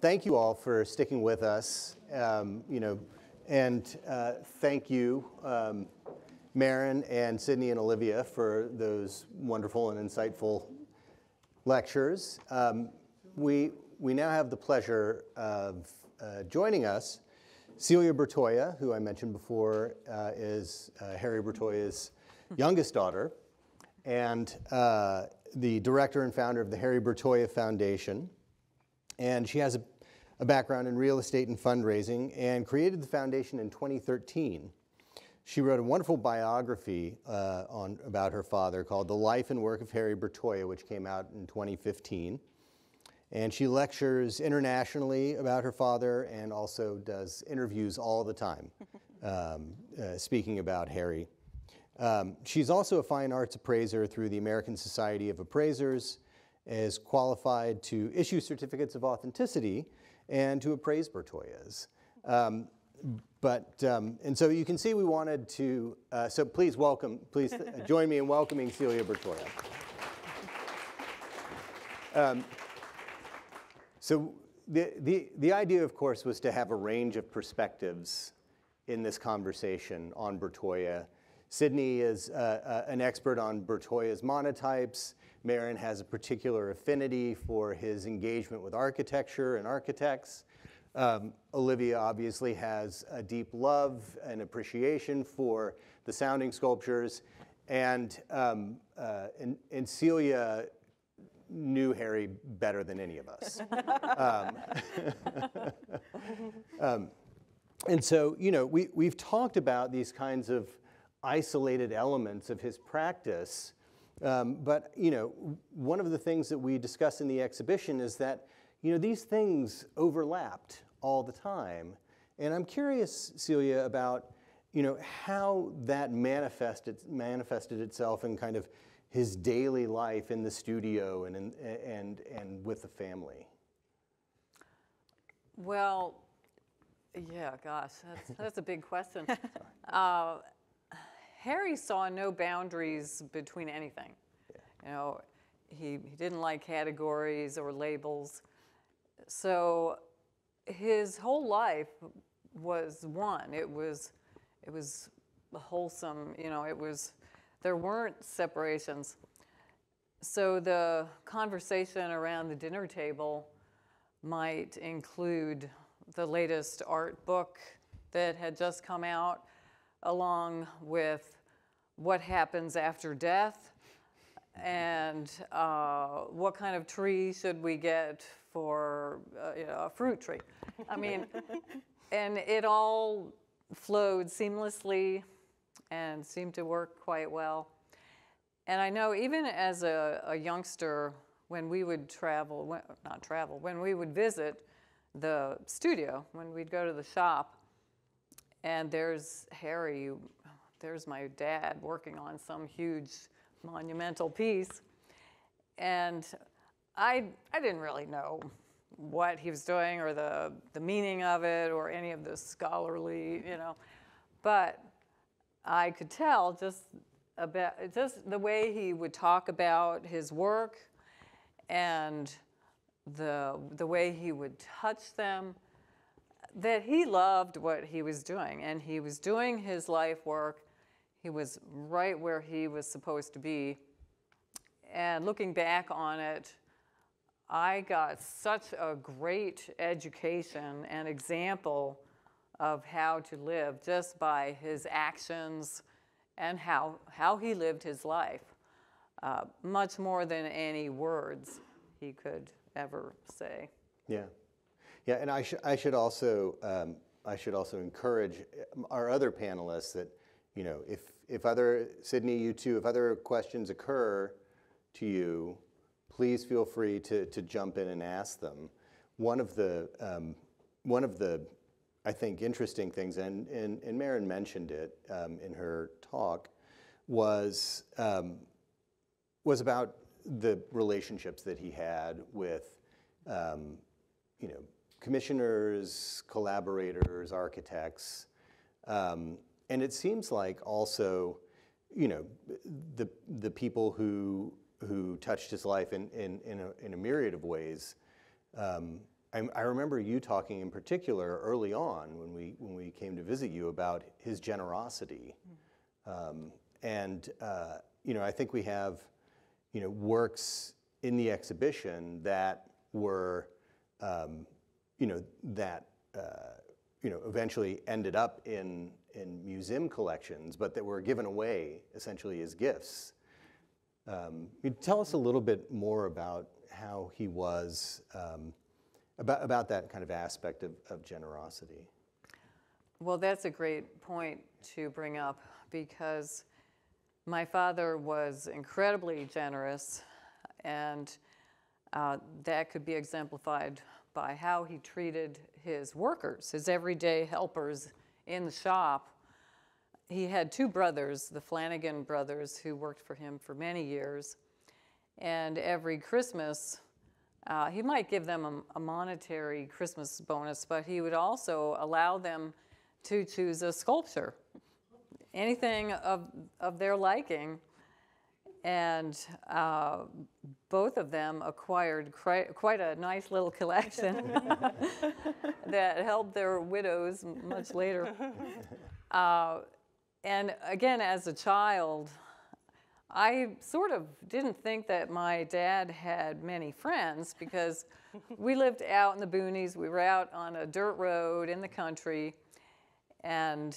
thank you all for sticking with us. Um, you know, and uh, thank you, um, Marin and Sydney and Olivia, for those wonderful and insightful lectures. Um, we, we now have the pleasure of uh, joining us. Celia Bertoia, who I mentioned before, uh, is uh, Harry Bertoia's youngest daughter and uh, the director and founder of the Harry Bertoia Foundation. And she has a, a background in real estate and fundraising and created the foundation in 2013. She wrote a wonderful biography uh, on, about her father called The Life and Work of Harry Bertoia, which came out in 2015. And she lectures internationally about her father and also does interviews all the time, um, uh, speaking about Harry. Um, she's also a fine arts appraiser through the American Society of Appraisers, is qualified to issue certificates of authenticity and to appraise Bertoias. Um, but, um, and so you can see we wanted to, uh, so please welcome, please join me in welcoming Celia Bertoia. Um, so the, the, the idea, of course, was to have a range of perspectives in this conversation on Bertoia. Sydney is uh, uh, an expert on Bertoia's monotypes. Marin has a particular affinity for his engagement with architecture and architects. Um, Olivia obviously has a deep love and appreciation for the sounding sculptures. And, um, uh, and, and Celia knew Harry better than any of us. um, um, and so, you know, we, we've talked about these kinds of isolated elements of his practice. Um, but, you know, one of the things that we discuss in the exhibition is that, you know, these things overlapped all the time. And I'm curious, Celia, about, you know, how that manifested, manifested itself in kind of his daily life in the studio and, in, and, and with the family? Well, yeah, gosh, that's, that's a big question. uh, Harry saw no boundaries between anything. Yeah. You know, he, he didn't like categories or labels. So his whole life was one. It was, it was wholesome, you know, it was there weren't separations. So the conversation around the dinner table might include the latest art book that had just come out, along with what happens after death and uh, what kind of tree should we get for uh, you know, a fruit tree. I mean, and it all flowed seamlessly and seemed to work quite well. And I know even as a, a youngster, when we would travel, when, not travel, when we would visit the studio, when we'd go to the shop, and there's Harry, there's my dad working on some huge monumental piece. And I, I didn't really know what he was doing or the, the meaning of it or any of the scholarly, you know. But I could tell just about just the way he would talk about his work and the, the way he would touch them, that he loved what he was doing. And he was doing his life work. He was right where he was supposed to be. And looking back on it, I got such a great education and example of how to live just by his actions and how, how he lived his life, uh, much more than any words he could ever say. Yeah. Yeah, and I, sh- I should also um, I should also encourage our other panelists that you know if if other Sydney you too if other questions occur to you, please feel free to to jump in and ask them. One of the um, one of the I think, interesting things, and, and, and Marin mentioned it um, in her talk, was, um, was about the relationships that he had with, um, you know, commissioners, collaborators, architects. Um, and it seems like also, you know, the, the people who, who touched his life in, in, in, a, in a myriad of ways um, I, I remember you talking in particular early on when we when we came to visit you about his generosity, um, and uh, you know I think we have you know works in the exhibition that were um, you know that uh, you know eventually ended up in in museum collections, but that were given away essentially as gifts. Um, tell us a little bit more about how he was, um, about, about that kind of aspect of, of generosity. Well, that's a great point to bring up because my father was incredibly generous, and uh, that could be exemplified by how he treated his workers, his everyday helpers in the shop he had two brothers, the Flanagan brothers, who worked for him for many years. And every Christmas, uh, he might give them a, a, monetary Christmas bonus, but he would also allow them to choose a sculpture, anything of, of their liking. And uh, both of them acquired quite a nice little collection that helped their widows much later. Uh, and again, as a child, I sort of didn't think that my dad had many friends because we lived out in the boonies. We were out on a dirt road in the country, and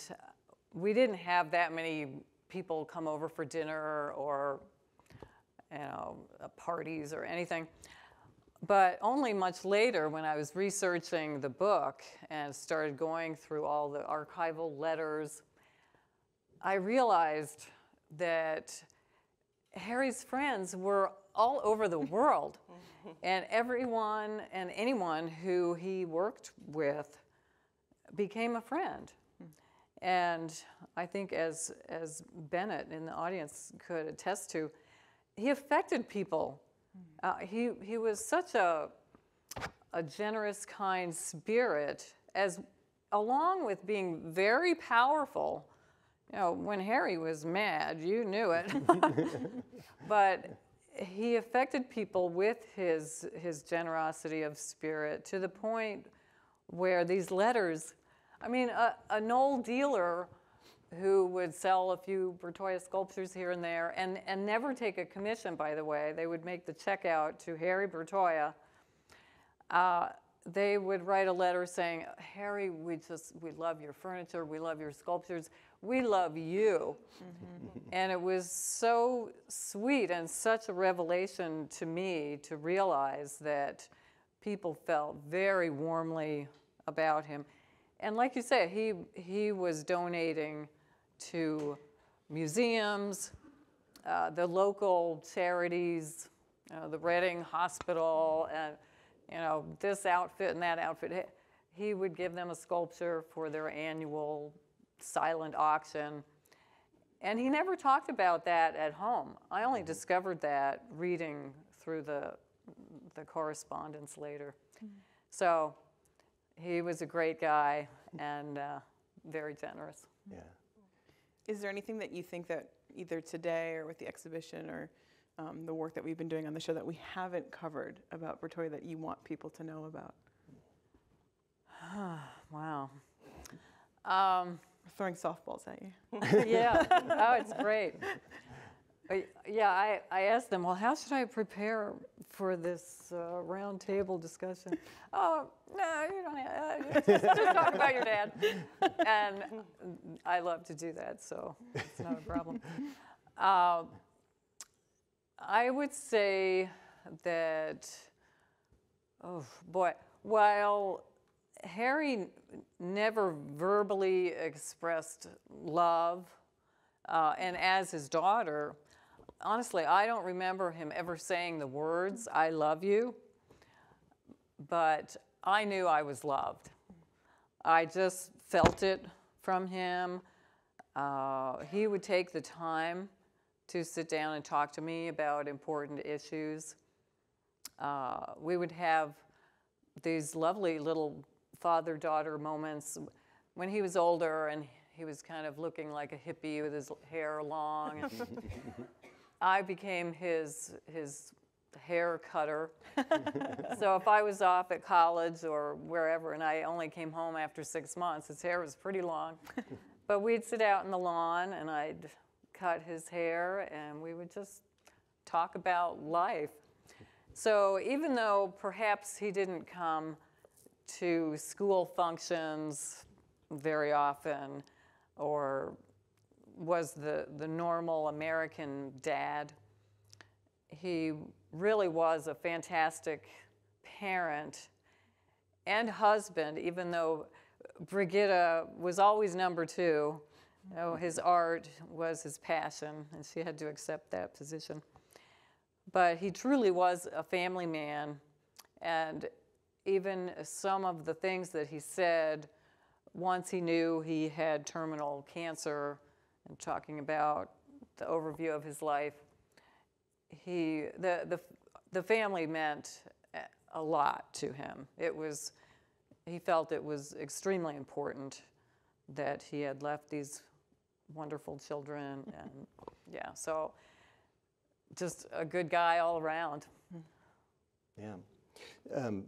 we didn't have that many people come over for dinner or you know uh, parties or anything. But only much later, when I was researching the book and started going through all the archival letters I realized that Harry's friends were all over the world. and everyone and anyone who he worked with became a friend. And I think, as, as Bennett in the audience could attest to, he affected people. Uh, he, he was such a, a generous, kind spirit, as along with being very powerful you know, when Harry was mad, you knew it. but he affected people with his, his generosity of spirit to the point where these letters, I mean, a, a Knoll dealer who would sell a few Bertoia sculptures here and there and, and never take a commission, by the way. They would make the check out to Harry Bertoia. Uh, they would write a letter saying, Harry, we just, we love your furniture, we love your sculptures we love you. Mm-hmm. And it was so sweet and such a revelation to me to realize that people felt very warmly about him. And like you say, he, he was donating to museums, uh, the local charities, the Reading Hospital, and you know this outfit and that outfit. He would give them a sculpture for their annual silent auction. And he never talked about that at home. I only mm-hmm. discovered that reading through the, the correspondence later. Mm-hmm. So he was a great guy and uh, very generous. Yeah. Is there anything that you think that either today or with the exhibition or um, the work that we've been doing on the show that we haven't covered about Bertoia that you want people to know about? wow. Um, throwing softballs at you. yeah. Oh, it's great. Uh, yeah, I, I asked them, well, how should I prepare for this uh, round table discussion? oh, no, you don't have, uh, just, just talk about your dad. And I love to do that, so it's not a problem. Uh, I would say that, oh boy, while Harry never verbally expressed love, uh, and as his daughter, honestly, I don't remember him ever saying the words, I love you, but I knew I was loved. I just felt it from him. Uh, he would take the time to sit down and talk to me about important issues. Uh, we would have these lovely little father daughter moments when he was older and he was kind of looking like a hippie with his hair long. I became his, his hair cutter. so if I was off at college or wherever and I only came home after six months, his hair was pretty long. but we'd sit out in the lawn and I'd cut his hair and we would just talk about life. So even though perhaps he didn't come to school functions very often or was the, the normal American dad, he really was a fantastic parent and husband, even though Brigitta was always number two. You know, his art was his passion, and she had to accept that position. But he truly was a family man, and even some of the things that he said once he knew he had terminal cancer and talking about the overview of his life, he, the, the, the family meant a lot to him. It was, he felt it was extremely important that he had left these wonderful children and yeah, so just a good guy all around. Yeah. Um,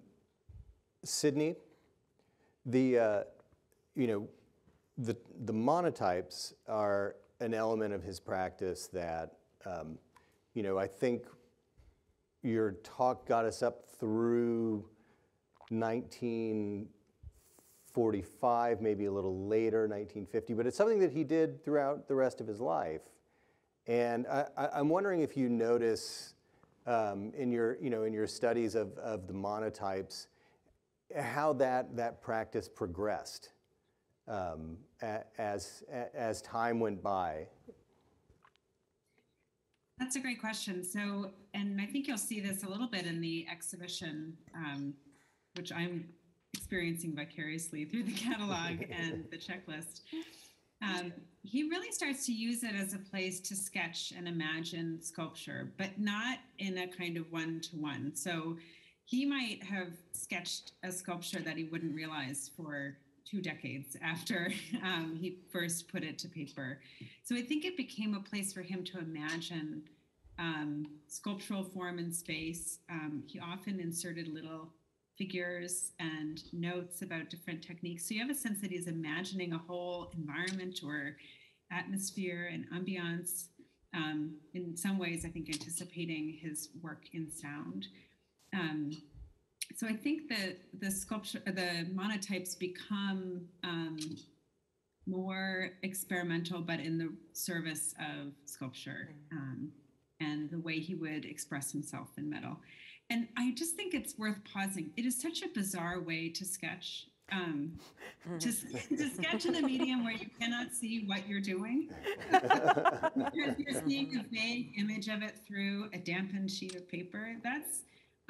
Sydney, the, uh, you know, the, the monotypes are an element of his practice that, um, you know, I think your talk got us up through 1945, maybe a little later, 1950, but it's something that he did throughout the rest of his life. And I, am wondering if you notice um, in your, you know, in your studies of, of the monotypes, how that, that practice progressed um, as, as time went by. That's a great question. So, and I think you'll see this a little bit in the exhibition, um, which I'm experiencing vicariously through the catalog and the checklist. Um, he really starts to use it as a place to sketch and imagine sculpture, but not in a kind of one to one. So he might have sketched a sculpture that he wouldn't realize for two decades after um, he first put it to paper. So I think it became a place for him to imagine um, sculptural form and space. Um, he often inserted little figures and notes about different techniques. So you have a sense that he's imagining a whole environment or atmosphere and ambiance. Um, in some ways, I think anticipating his work in sound. Um, so I think that the sculpture, the monotypes become um, more experimental, but in the service of sculpture um, and the way he would express himself in metal. And I just think it's worth pausing. It is such a bizarre way to sketch. Um, to, to sketch in a medium where you cannot see what you're doing because you're seeing a vague image of it through a dampened sheet of paper. That's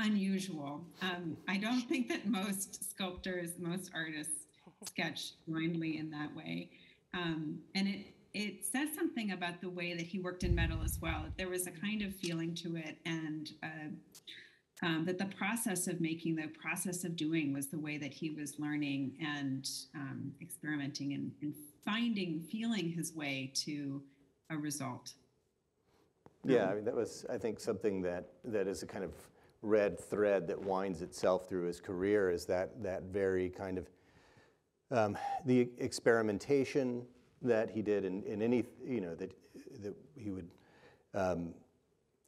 unusual. Um, I don't think that most sculptors, most artists sketch blindly in that way. Um, and it, it says something about the way that he worked in metal as well. There was a kind of feeling to it, and uh, um, that the process of making, the process of doing, was the way that he was learning and um, experimenting and, and, finding, feeling his way to a result. Yeah, I mean, that was, I think, something that that is a kind of red thread that winds itself through his career is that, that very kind of um, the experimentation that he did in, in any, you know, that, that he would um,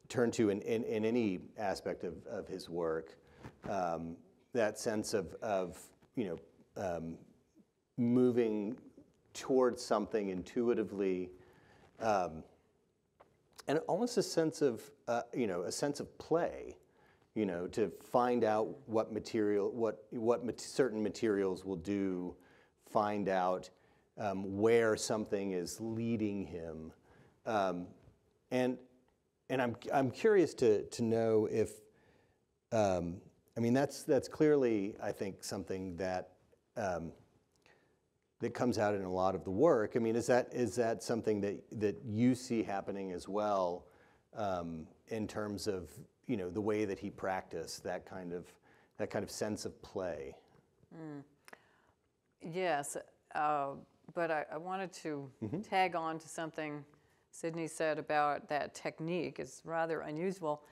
turn to in, in, in, any aspect of, of his work. Um, that sense of, of you know, um, moving towards something intuitively, um, and almost a sense of, uh, you know, a sense of play you know, to find out what material, what, what mat certain materials will do, find out um, where something is leading him. Um, and and I'm, I'm curious to, to know if, um, I mean, that's, that's clearly, I think, something that, um, that comes out in a lot of the work. I mean, is that, is that something that, that you see happening as well um, in terms of you know, the way that he practiced, that kind of, that kind of sense of play. Mm. Yes, uh, but I, I, wanted to mm-hmm. tag on to something Sydney said about that technique. It's rather unusual.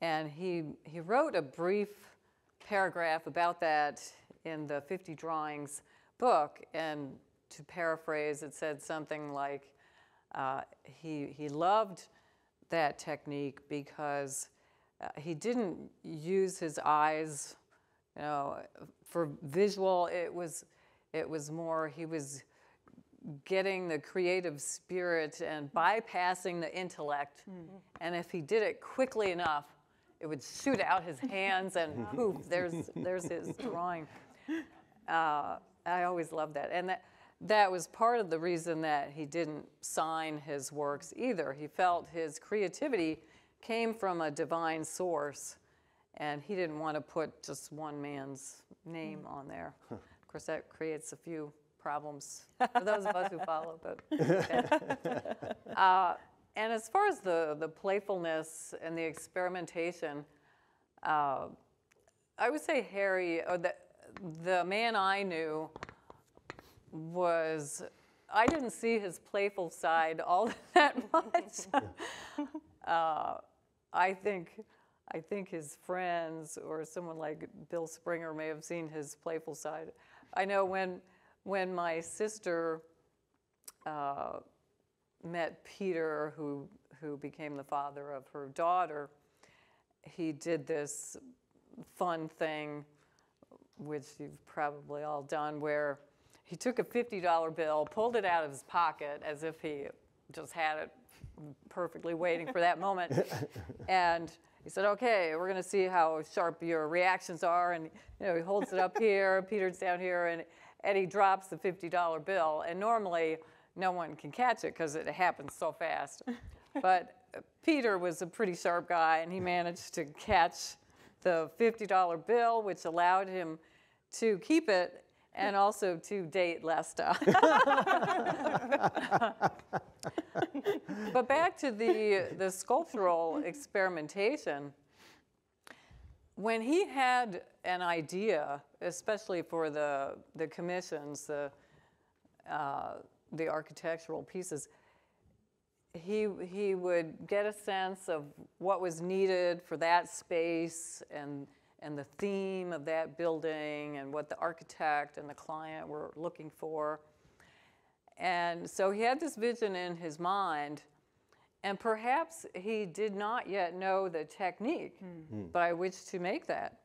And he, he wrote a brief paragraph about that in the 50 Drawings book. And to paraphrase, it said something like uh, he, he loved that technique because he didn't use his eyes, you know, for visual. It was, it was more, he was getting the creative spirit and bypassing the intellect. And if he did it quickly enough, it would shoot out his hands and poof, there's, there's his drawing. Uh, I always loved that. And that, that was part of the reason that he didn't sign his works either. He felt his creativity came from a divine source, and he didn't want to put just one man's name on there. Of course, that creates a few problems for those of us who follow. But okay. uh, and as far as the the playfulness and the experimentation, uh, I would say Harry, or the the man I knew, was I didn't see his playful side all that much. uh, I think I think his friends or someone like Bill Springer may have seen his playful side. I know when when my sister uh, met Peter, who who became the father of her daughter, he did this fun thing, which you've probably all done, where he took a $50 bill, pulled it out of his pocket as if he just had it perfectly waiting for that moment. and he said, okay, we're going to see how sharp your reactions are. And you know, he holds it up here, Peter's down here, and, he drops the $50 bill. And normally, no one can catch it because it happens so fast. but Peter was a pretty sharp guy, and he managed to catch the $50 bill, which allowed him to keep it and also to date Lesta. but back to the, the sculptural experimentation, when he had an idea, especially for the, the commissions, the, uh, the architectural pieces, he, he would get a sense of what was needed for that space and, and the theme of that building and what the architect and the client were looking for. And so he had this vision in his mind, and perhaps he did not yet know the technique hmm. by which to make that.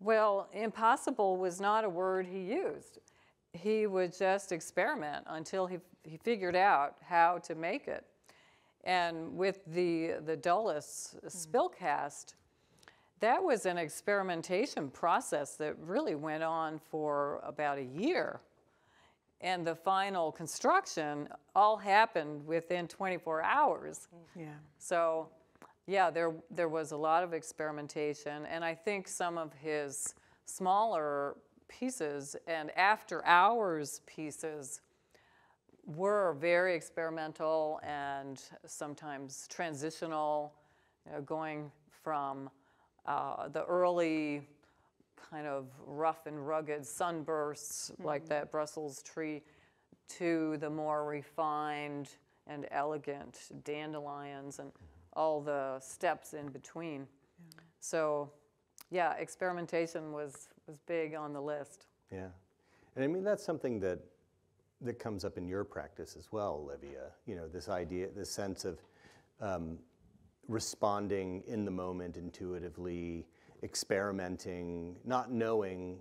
Well, impossible was not a word he used. He would just experiment until he, he figured out how to make it. And with the, the Dulles hmm. spill cast, that was an experimentation process that really went on for about a year. And the final construction all happened within 24 hours. Yeah. So, yeah, there, there was a lot of experimentation. And I think some of his smaller pieces and after hours pieces were very experimental and sometimes transitional, you know, going from uh, the early kind of rough and rugged sunbursts like that Brussels tree to the more refined and elegant dandelions and all the steps in between. So, yeah, experimentation was, was big on the list. Yeah. And I mean, that's something that, that comes up in your practice as well, Olivia. You know, this idea, this sense of um, responding in the moment intuitively, experimenting, not knowing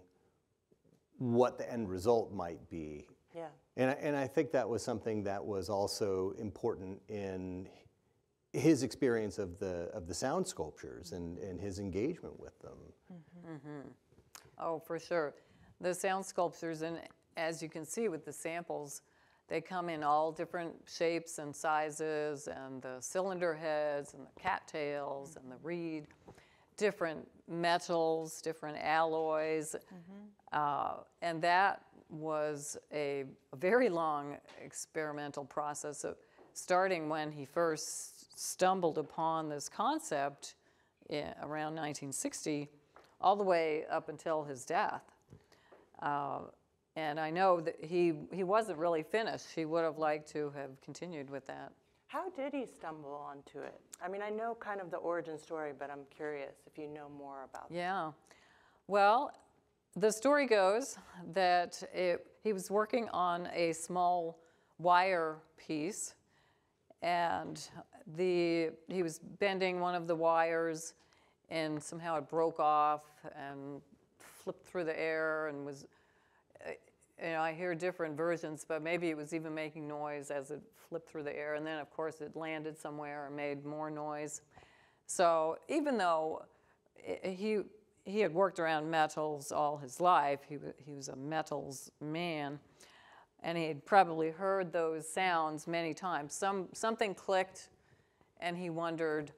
what the end result might be. Yeah. And I, and I think that was something that was also important in his experience of the, of the sound sculptures and, and his engagement with them. Mm-hmm. Mm-hmm. Oh, for sure. The sound sculptures, and as you can see with the samples, they come in all different shapes and sizes, and the cylinder heads, and the cattails, and the reed, different metals, different alloys. Uh, and that was a, a very long experimental process, of starting when he first stumbled upon this concept in, around 1960, all the way up until his death. Uh, and I know that he, he wasn't really finished. He would have liked to have continued with that. How did he stumble onto it? I mean, I know kind of the origin story, but I'm curious if you know more about Yeah. Well, the story goes that it, he was working on a small wire piece, and the he was bending one of the wires, and somehow it broke off and flipped through the air and was. Uh, You know, I hear different versions, but maybe it was even making noise as it flipped through the air, and then of course it landed somewhere and made more noise. So even though he he had worked around metals all his life, he he was a metals man, and he had probably heard those sounds many times. Some something clicked, and he wondered,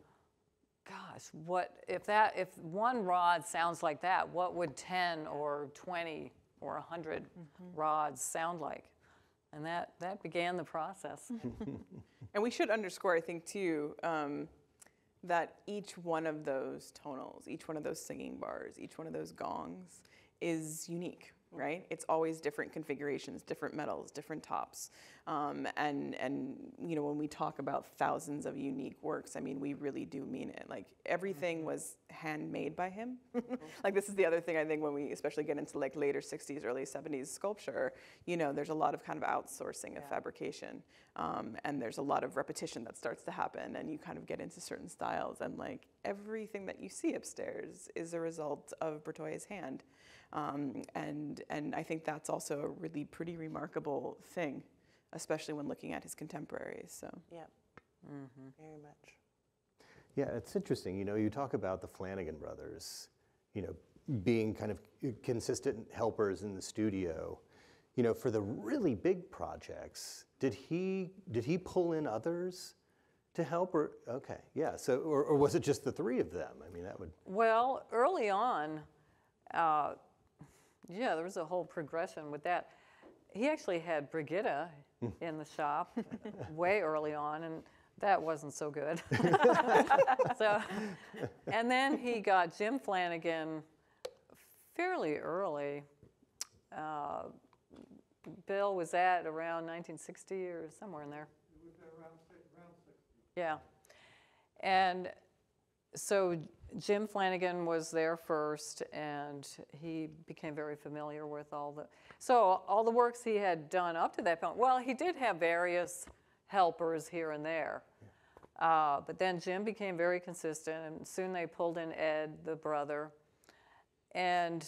"Gosh, what if that if one rod sounds like that? What would ten or twenty or a 100 rods sound like?" And that that began the process. And we should underscore, I think, too, um, that each one of those tonals, each one of those singing bars, each one of those gongs is unique, right? It's always different configurations, different metals, different tops. Um, and, and, you know, when we talk about thousands of unique works, I mean, we really do mean it. Like, everything was handmade by him. like, this is the other thing I think when we especially get into like later 60s, early 70s sculpture, you know, there's a lot of kind of outsourcing of fabrication. Um, and there's a lot of repetition that starts to happen, and you kind of get into certain styles. And like everything that you see upstairs is a result of Bertoia's hand. Um, and, and I think that's also a really pretty remarkable thing, especially when looking at his contemporaries. So. Yep. Very much. Yeah, it's interesting. You know, you talk about the Flanagan brothers, you know, being kind of consistent helpers in the studio. You know, for the really big projects, did he did he pull in others to help or okay, yeah. So or, or was it just the three of them? I mean, that would Well, early on, uh, yeah, there was a whole progression with that. He actually had Brigitta in the shop way early on, and that wasn't so good. so, and then he got Jim Flanagan fairly early. Uh, Bill was at around 1960 or somewhere in there. Yeah. And so Jim Flanagan was there first, and he became very familiar with all the. So all the works he had done up to that point. Well, he did have various helpers here and there, uh, but then Jim became very consistent, and soon they pulled in Ed, the brother, and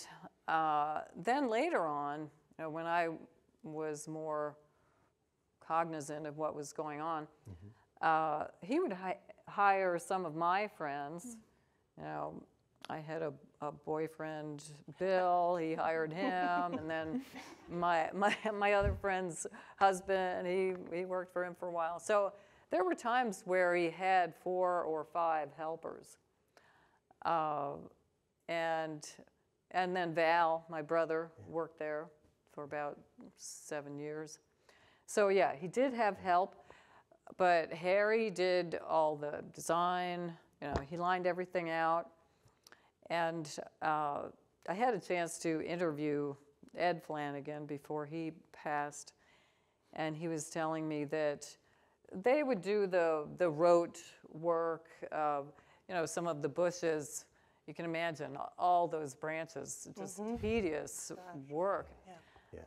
uh, then later on, you know, when I was more cognizant of what was going on, uh, he would hi- hire some of my friends. You know, I had a, a boyfriend, Bill. He hired him, and then my my my other friend's husband. He he worked for him for a while. So there were times where he had four or five helpers, uh, and and then Val, my brother, worked there for about seven years. So yeah, he did have help, but Harry did all the design. You know, he lined everything out, and uh, I had a chance to interview Ed Flanagan before he passed, and he was telling me that they would do the the rote work. Of, you know, some of the bushes. You can imagine all those branches, just tedious work yeah.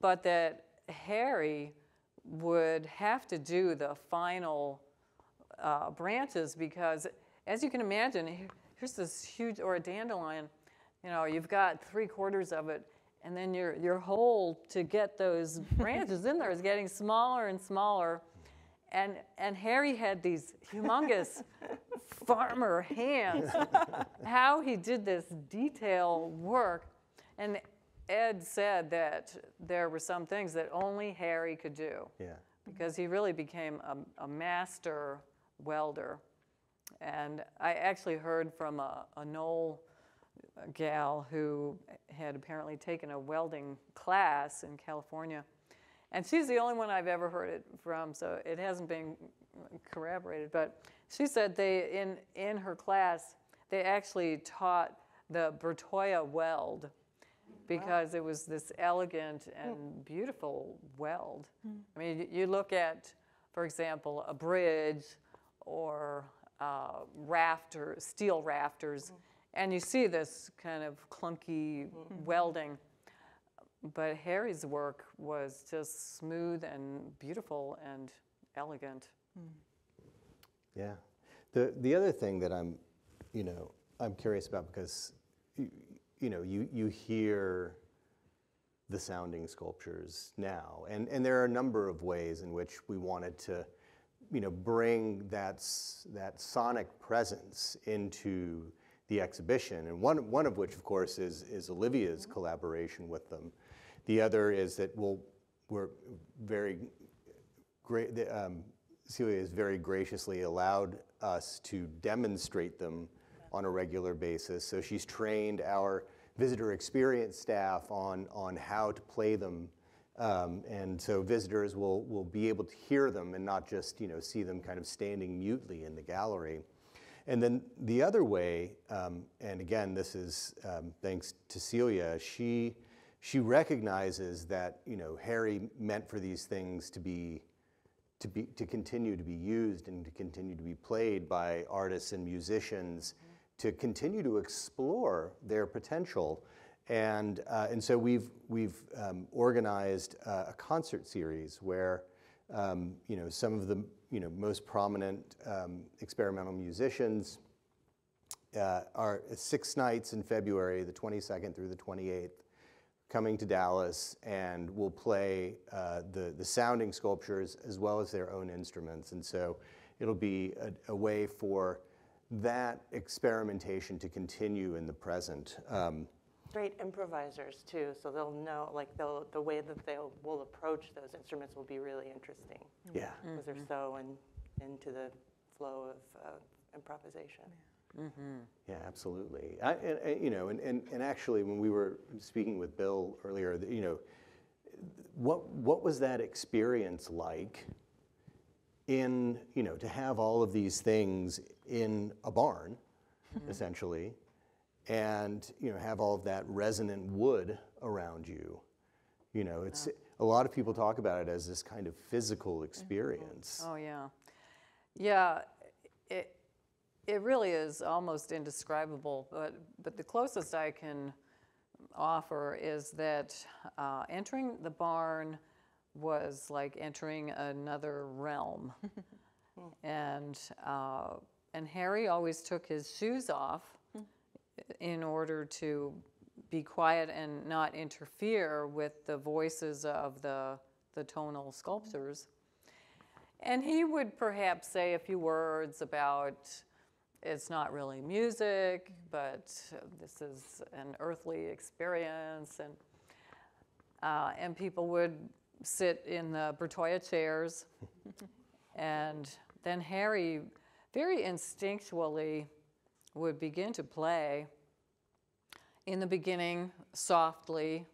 but that Harry would have to do the final uh, branches because, as you can imagine, here's this huge or a dandelion. You know, you've got three quarters of it, and then your your hole to get those branches in there is getting smaller and smaller. And and Harry had these humongous farmer hands. How he did this detail work, and Ed said that there were some things that only Harry could do Yeah. because he really became a, a master welder. And I actually heard from a, a Knoll gal who had apparently taken a welding class in California. And she's the only one I've ever heard it from, so it hasn't been corroborated. But she said they, in, in her class, they actually taught the Bertoia weld because it was this elegant and hmm. beautiful weld. Hmm. I mean, you look at, for example, a bridge or uh, rafter, steel rafters, mm-hmm. and you see this kind of clunky mm-hmm. welding. But Harry's work was just smooth and beautiful and elegant. Mm. Yeah. The the other thing that I'm, you know, I'm curious about because, you, you know, you you hear the sounding sculptures now, and and there are a number of ways in which we wanted to, you know, bring that that sonic presence into the exhibition, and one one of which, of course, is is Olivia's collaboration with them. The other is that we'll we're very great. Um, Celia has very graciously allowed us to demonstrate them on a regular basis. So she's trained our visitor experience staff on, on how to play them. Um, and so visitors will, will be able to hear them and not just you know, see them kind of standing mutely in the gallery. And then the other way, um, and again, this is um, thanks to Celia, she, she recognizes that you know, Harry meant for these things to be to be to continue to be used and to continue to be played by artists and musicians to continue to explore their potential and uh, and so we've we've um, organized uh, a concert series where um, you know some of the you know most prominent um, experimental musicians uh, are six nights in February, the 22nd through the 28th, coming to Dallas and will play uh, the, the sounding sculptures as well as their own instruments. And so it'll be a, a way for that experimentation to continue in the present. Um, Great improvisers too, so they'll know, like they'll, the way that they will approach those instruments will be really interesting yeah. because they're so in, into the flow of uh, improvisation. Yeah, absolutely. I, and, and, you know, and, and, and actually, when we were speaking with Bill earlier, you know, what what was that experience like? In you know, to have all of these things in a barn, essentially, and you know, have all of that resonant wood around you. You know, it's a lot of people talk about it as this kind of physical experience. Oh, yeah. Yeah, it, it really is almost indescribable, but, but the closest I can offer is that uh, entering the barn was like entering another realm. and, uh, and Harry always took his shoes off in order to be quiet and not interfere with the voices of the, the tonal sculptors. And he would perhaps say a few words about it's not really music, but this is an earthly experience. And, uh, and people would sit in the Bertoia chairs. and then Harry, very instinctually, would begin to play. In the beginning, softly,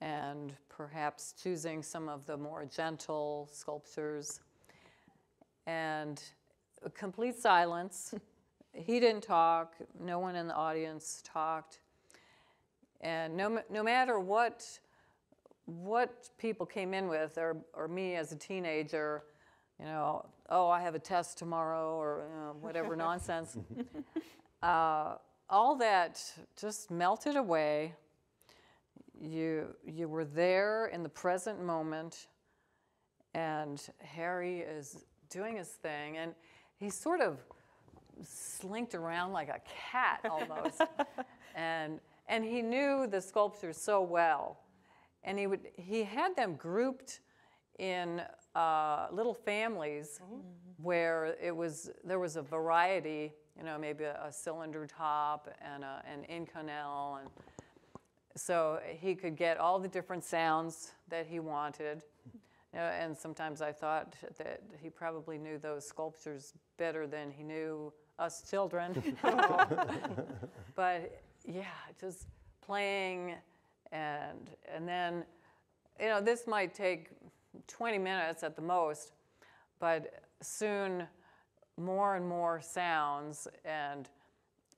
and perhaps choosing some of the more gentle sculptures and complete silence. he didn't talk, no one in the audience talked. And no, no matter what, what people came in with, or, or me as a teenager, you know, oh, I have a test tomorrow, or you know, whatever nonsense, uh, all that just melted away. You, you were there in the present moment, and Harry is doing his thing, and he sort of slinked around like a cat almost. and, and he knew the sculptures so well. And he, would, he had them grouped in uh, little families where it was, there was a variety, you know, maybe a, a cylinder top and a, an inconel. And so he could get all the different sounds that he wanted. You know, and sometimes I thought that he probably knew those sculptures better than he knew us children. but yeah, just playing and and then you know this might take 20 minutes at the most, but soon more and more sounds and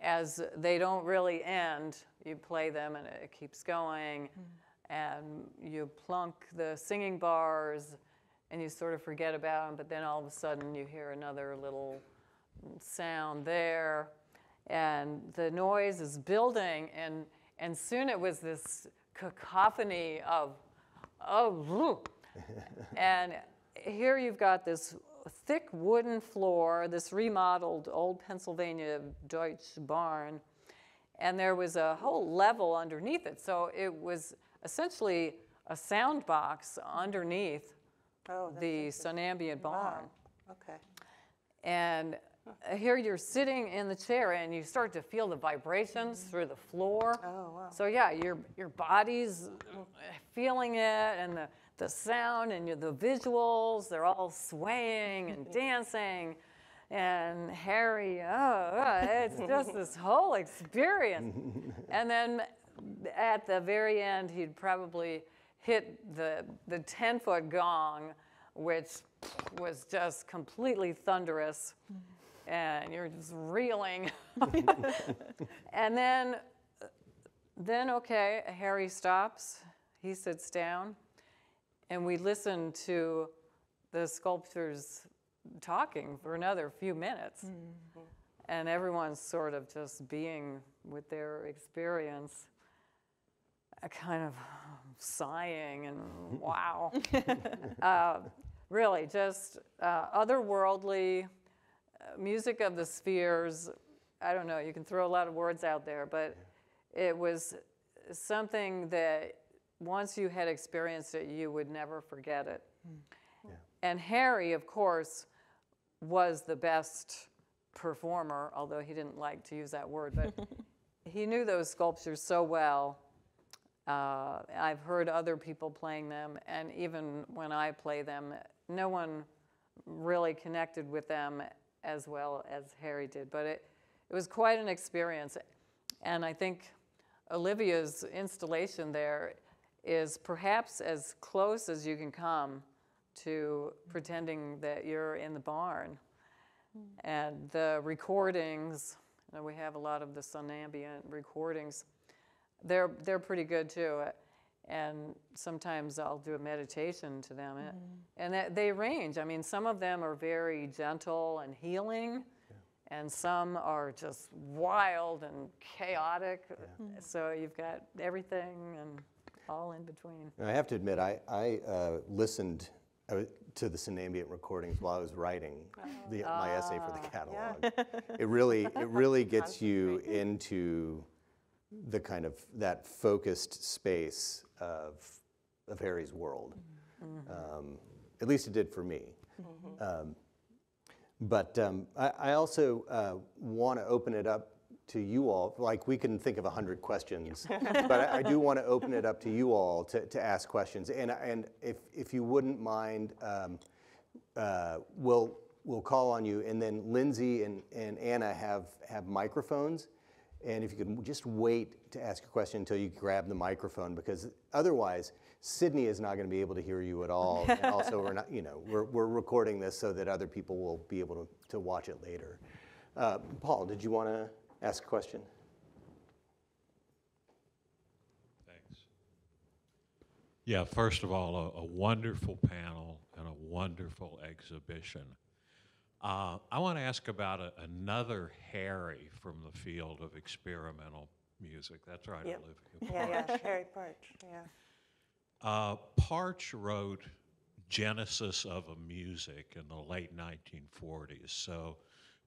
as they don't really end, you play them and it keeps going hmm. and you plunk the singing bars and you sort of forget about them, but then all of a sudden you hear another little sound there, and the noise is building, and, and soon it was this cacophony of, oh, whew. And here you've got this thick wooden floor, this remodeled old Pennsylvania Deutsch barn, and there was a whole level underneath it. So it was essentially a sound box underneath Oh, the. Sonambient barn. Wow, okay. And here you're sitting in the chair and you start to feel the vibrations mm-hmm. through the floor. Oh, wow. So yeah, your your body's feeling it and the, the sound and the visuals, they're all swaying and dancing. And Harry, oh, uh, it's just this whole experience. And then at the very end, he'd probably hit the, the 10 foot gong, which was just completely thunderous. And you're just reeling. and then, then, okay, Harry stops, he sits down, and we listened to the sculptors talking for another few minutes. And everyone's sort of just being with their experience, kind of sighing and wow. uh, really, just uh, otherworldly uh, music of the spheres. I don't know, you can throw a lot of words out there, but it was something that once you had experienced it, you would never forget it. And Harry, of course, was the best performer, although he didn't like to use that word, but he knew those sculptures so well. Uh, I've heard other people playing them, and even when I play them, no one really connected with them as well as Harry did. But it, it was quite an experience. And I think Olivia's installation there is perhaps as close as you can come to pretending that you're in the barn. And the recordings, you know, we have a lot of the Sonambient recordings, they're, they're pretty good too. Uh, and sometimes I'll do a meditation to them. Mm-hmm. And that, they range. I mean, some of them are very gentle and healing, and some are just wild and chaotic. So you've got everything and all in between. I have to admit, I, I uh, listened uh, to the Sonambient recordings while I was writing the, my essay for the catalog. It really, it really gets you into the kind of that focused space of, of Harry's world. Um, at least it did for me. Um, but um, I, I also uh, want to open it up to you all. Like we can think of a hundred questions, but I, I do want to open it up to you all to, to ask questions. And and if if you wouldn't mind, um, uh, we'll we'll call on you. And then Lindsay and, and Anna have have microphones. And if you could just wait to ask a question until you grab the microphone, because otherwise, Sydney is not going to be able to hear you at all. And also, we're not, you know, we're, we're recording this so that other people will be able to, to watch it later. Uh, Paul, did you want to ask a question? Thanks. Yeah, first of all, a, a wonderful panel and a wonderful exhibition. Uh, I want to ask about a, another Harry from the field of experimental music. That's right, Yep. Olivia. Yeah, yeah, Harry Partch, yeah. Uh, Partch wrote Genesis of a Music in the late 1940s, so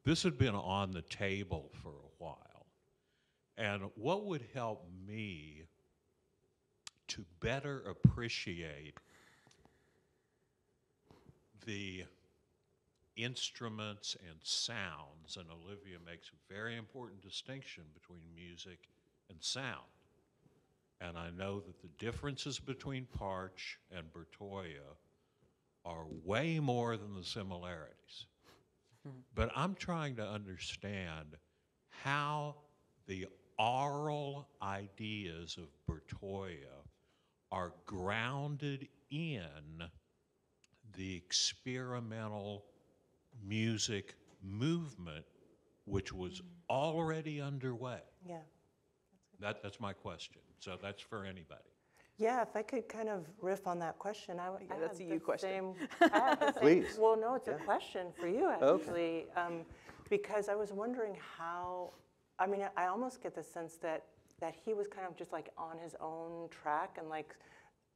this had been on the table for a while. And what would help me to better appreciate the instruments and sounds, and Olivia makes a very important distinction between music and sound. And I know that the differences between Partch and Bertoia are way more than the similarities. But I'm trying to understand how the aural ideas of Bertoia are grounded in the experimental music movement, which was mm-hmm. already underway. Yeah. That, that's my question. So that's for anybody. Yeah, if I could kind of riff on that question, I, w- Yeah, I that's had a you question. Same, I had the same- Please. Well, no, it's a question for you Okay. actually, um, because I was wondering how. I mean, I almost get the sense that that he was kind of just like on his own track and like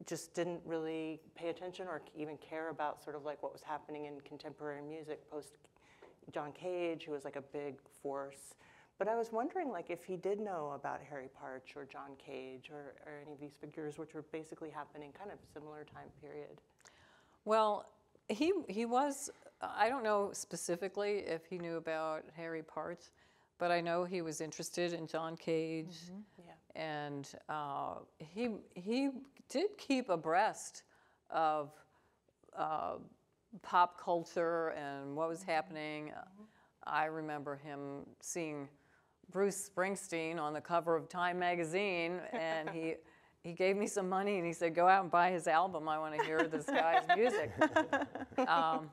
just didn't really pay attention or even care about sort of like what was happening in contemporary music post John Cage, who was like a big force. But I was wondering, like, if he did know about Harry Partch or John Cage or, or any of these figures, which were basically happening kind of similar time period. Well, he he was. I don't know specifically if he knew about Harry Partch, but I know he was interested in John Cage, Yeah. and uh, he he did keep abreast of uh, pop culture and what was happening. I remember him seeing Bruce Springsteen on the cover of Time magazine, and he he gave me some money and he said, "Go out and buy his album. I want to hear this guy's music." um,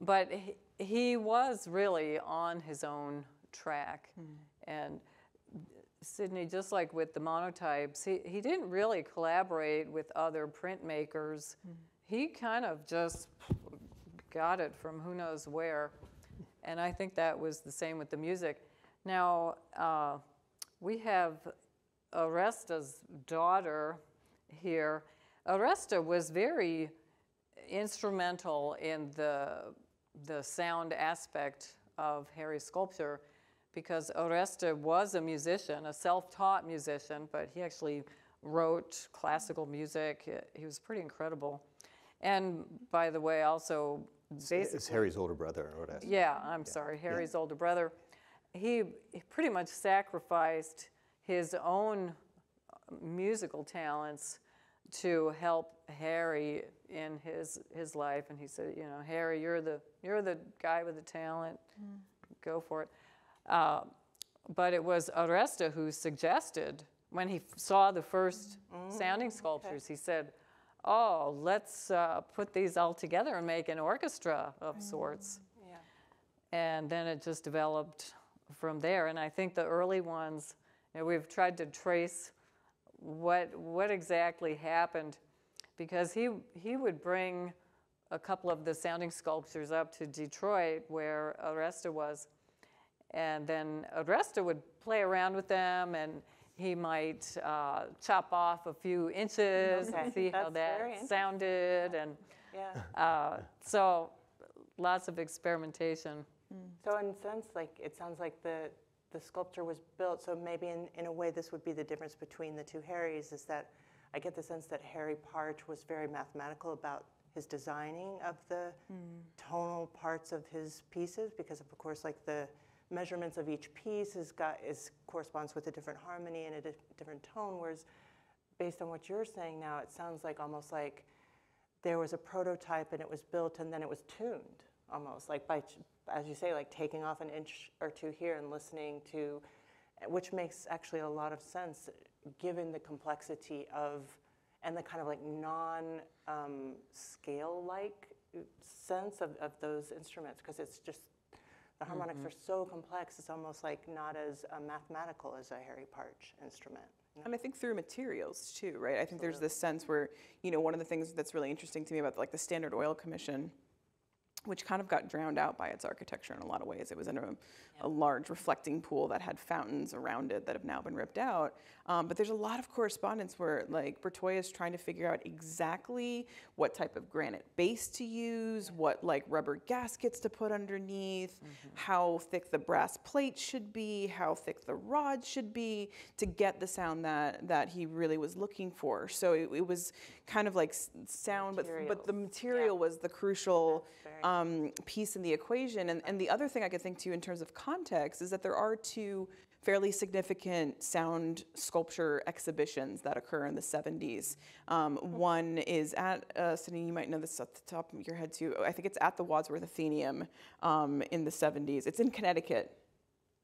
but he, he was really on his own track, and Sydney, just like with the monotypes, he, he didn't really collaborate with other printmakers. He kind of just got it from who knows where. And I think that was the same with the music. Now, uh, we have Oreste's daughter here. Oreste was very instrumental in the, the sound aspect of Harry's sculpture because Oreste was a musician, a self-taught musician, but he actually wrote classical music. He was pretty incredible. And by the way, also basically, It's Harry's older brother, or what yeah, I'm sorry, Harry's older brother. He, pretty much sacrificed his own musical talents to help Harry in his his life. And he said, you know, Harry, you're the you're the guy with the talent. Go for it. Uh, but it was Oreste who suggested when he f- saw the first sounding sculptures. He said, "Oh, let's uh, put these all together and make an orchestra of sorts." Yeah. and then it just developed from there. And I think the early ones, you know, we've tried to trace what what exactly happened, because he he would bring a couple of the sounding sculptures up to Detroit where Oreste was, and then Oreste would play around with them and. He might uh, chop off a few inches Okay, and see how that sounded, and Yeah. uh, so lots of experimentation. Mm. So in a sense, like it sounds like the the sculpture was built. So maybe in, in a way, this would be the difference between the two Harrys. Is that I get the sense that Harry Partch was very mathematical about his designing of the mm. tonal parts of his pieces, because of course, like the measurements of each piece is got is corresponds with a different harmony and a di- different tone. Whereas, based on what you're saying now, it sounds like almost like there was a prototype and it was built and then it was tuned almost like by as you say like taking off an inch or two here and listening to which makes actually a lot of sense given the complexity of and the kind of like non um, scale like sense of, of those instruments because it's just the harmonics are so complex it's almost like not as uh, mathematical as a Harry Partch instrument you know? And I think through materials too, right? I think there's this sense where, you know, one of the things that's really interesting to me about like the Standard Oil Commission, which kind of got drowned out by its architecture in a lot of ways. It was in a, a large reflecting pool that had fountains around it that have now been ripped out. Um, but there's a lot of correspondence where like Bertoia is trying to figure out exactly what type of granite base to use, what like rubber gaskets to put underneath, how thick the brass plate should be, how thick the rod should be to get the sound that that he really was looking for. So it, it was kind of like s- sound, but but the material was the crucial um, piece in the equation. And, and the other thing I could think to in terms of context is that there are two fairly significant sound sculpture exhibitions that occur in the 70s. Um, one is at, uh, Sydney, you might know this off the top of your head too. I think it's at the Wadsworth Atheneum um, in the 70s. It's in Connecticut.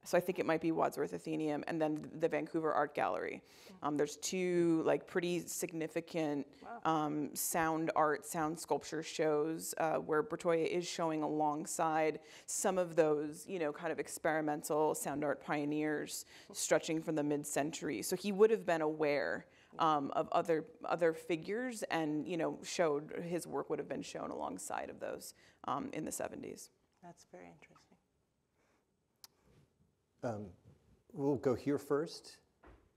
So I think it might be Wadsworth Atheneum and then the Vancouver Art Gallery. Um, there's two like pretty significant um, sound art, sound sculpture shows uh, where Bertoia is showing alongside some of those, you know, kind of experimental sound art pioneers stretching from the mid-century. So he would have been aware um, of other other figures, and you know, showed his work would have been shown alongside of those um, in the 70s. That's very interesting. We'll go here first.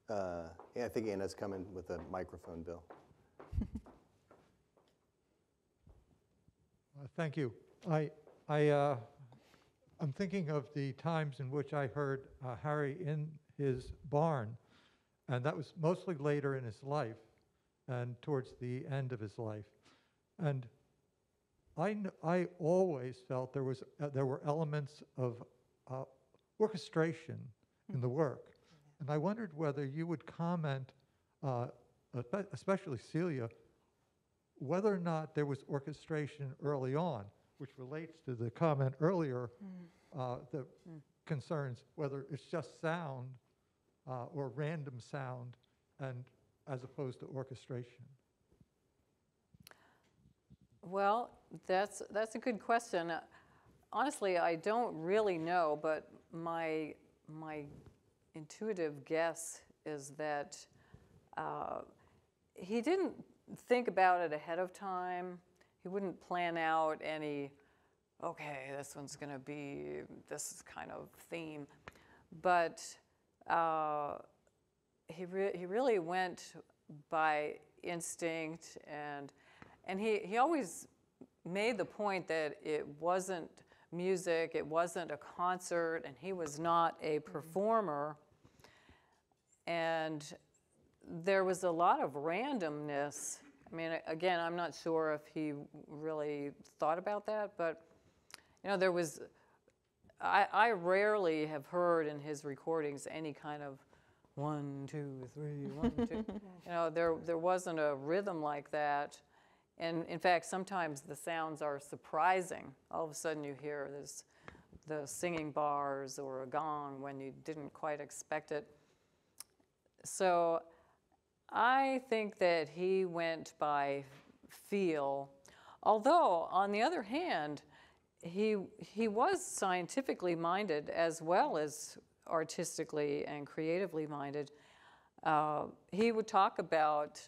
Uh, I think Anna's coming with a microphone, Bill. Uh, Thank you. I, I, uh, I'm thinking of the times in which I heard uh, Harry in his barn, and that was mostly later in his life and towards the end of his life. And I, I always felt there, was, uh, there were elements of orchestration in the work. And I wondered whether you would comment, uh, especially Celia, whether or not there was orchestration early on, which relates to the comment earlier uh, that concerns whether it's just sound uh, or random sound, and as opposed to orchestration. Well, that's, that's a good question. Honestly, I don't really know, but my, my intuitive guess is that uh, he didn't think about it ahead of time. He wouldn't plan out any, okay, this one's going to be this kind of theme. But uh, he, re- he really went by instinct and, and he, he always made the point that it wasn't music, it wasn't a concert, and he was not a mm-hmm. performer. And there was a lot of randomness. I mean, again, I'm not sure if he really thought about that, but you know, there was. I, I rarely have heard in his recordings any kind of one, two, three, one, two. you know, there there wasn't a rhythm like that. And in fact, sometimes the sounds are surprising. All of a sudden, you hear this, the singing bars or a gong when you didn't quite expect it. So I think that he went by feel. Although, on the other hand, he, he was scientifically minded as well as artistically and creatively minded. Uh, he would talk about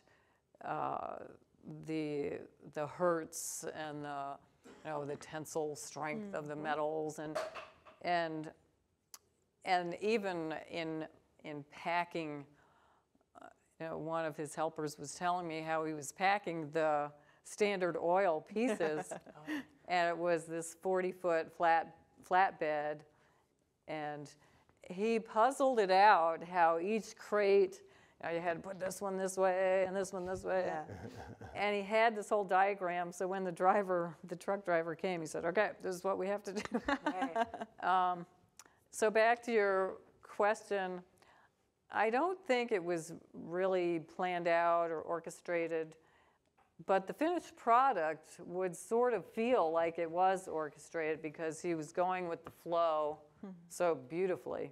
uh, the, the hertz and the, you know, the tensile strength of the mm-hmm. metals and, and, and even in, in packing uh, you know, one of his helpers was telling me how he was packing the standard oil pieces, oh. and it was this 40-foot flat flatbed, and he puzzled it out how each crate, you, know, you had to put this one this way and this one this way, Yeah. and he had this whole diagram. So when the driver, the truck driver came, he said, "Okay, this is what we have to do." Right. Um, so back to your question, I don't think it was really planned out or orchestrated, but the finished product would sort of feel like it was orchestrated because he was going with the flow hmm. so beautifully.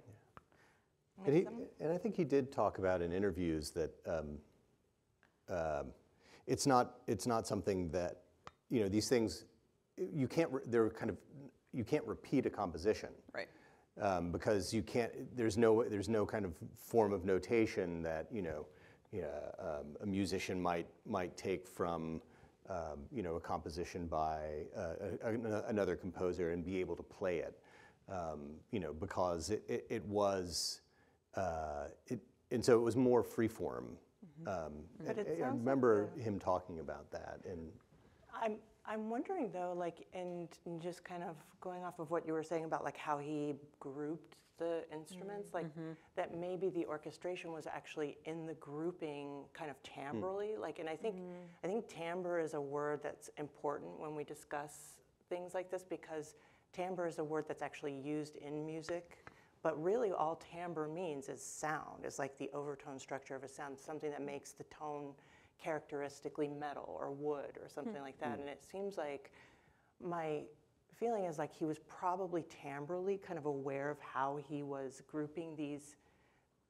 And, he, and I think he did talk about in interviews that um, um, it's not it's not something that you know these things you can't re- they're kind of you can't repeat a composition Right. um, because you can't there's no there's no kind of form of notation that you know, you know um, a musician might might take from um, you know a composition by uh, a, a- another composer and be able to play it um, you know because it, it, it was uh, it, and so it was more freeform um, But and- it and I sounds like remember him talking about that and I'm, I'm wondering though, like, and and just kind of going off of what you were saying about like how he grouped the instruments, like that maybe the orchestration was actually in the grouping kind of timbrally, like, and I think, I think timbre is a word that's important when we discuss things like this because timbre is a word that's actually used in music. But really, all timbre means is sound. It's like the overtone structure of a sound, something that makes the tone characteristically metal or wood or something hmm. like that. Hmm. And it seems like my feeling is like he was probably timbrally kind of aware of how he was grouping these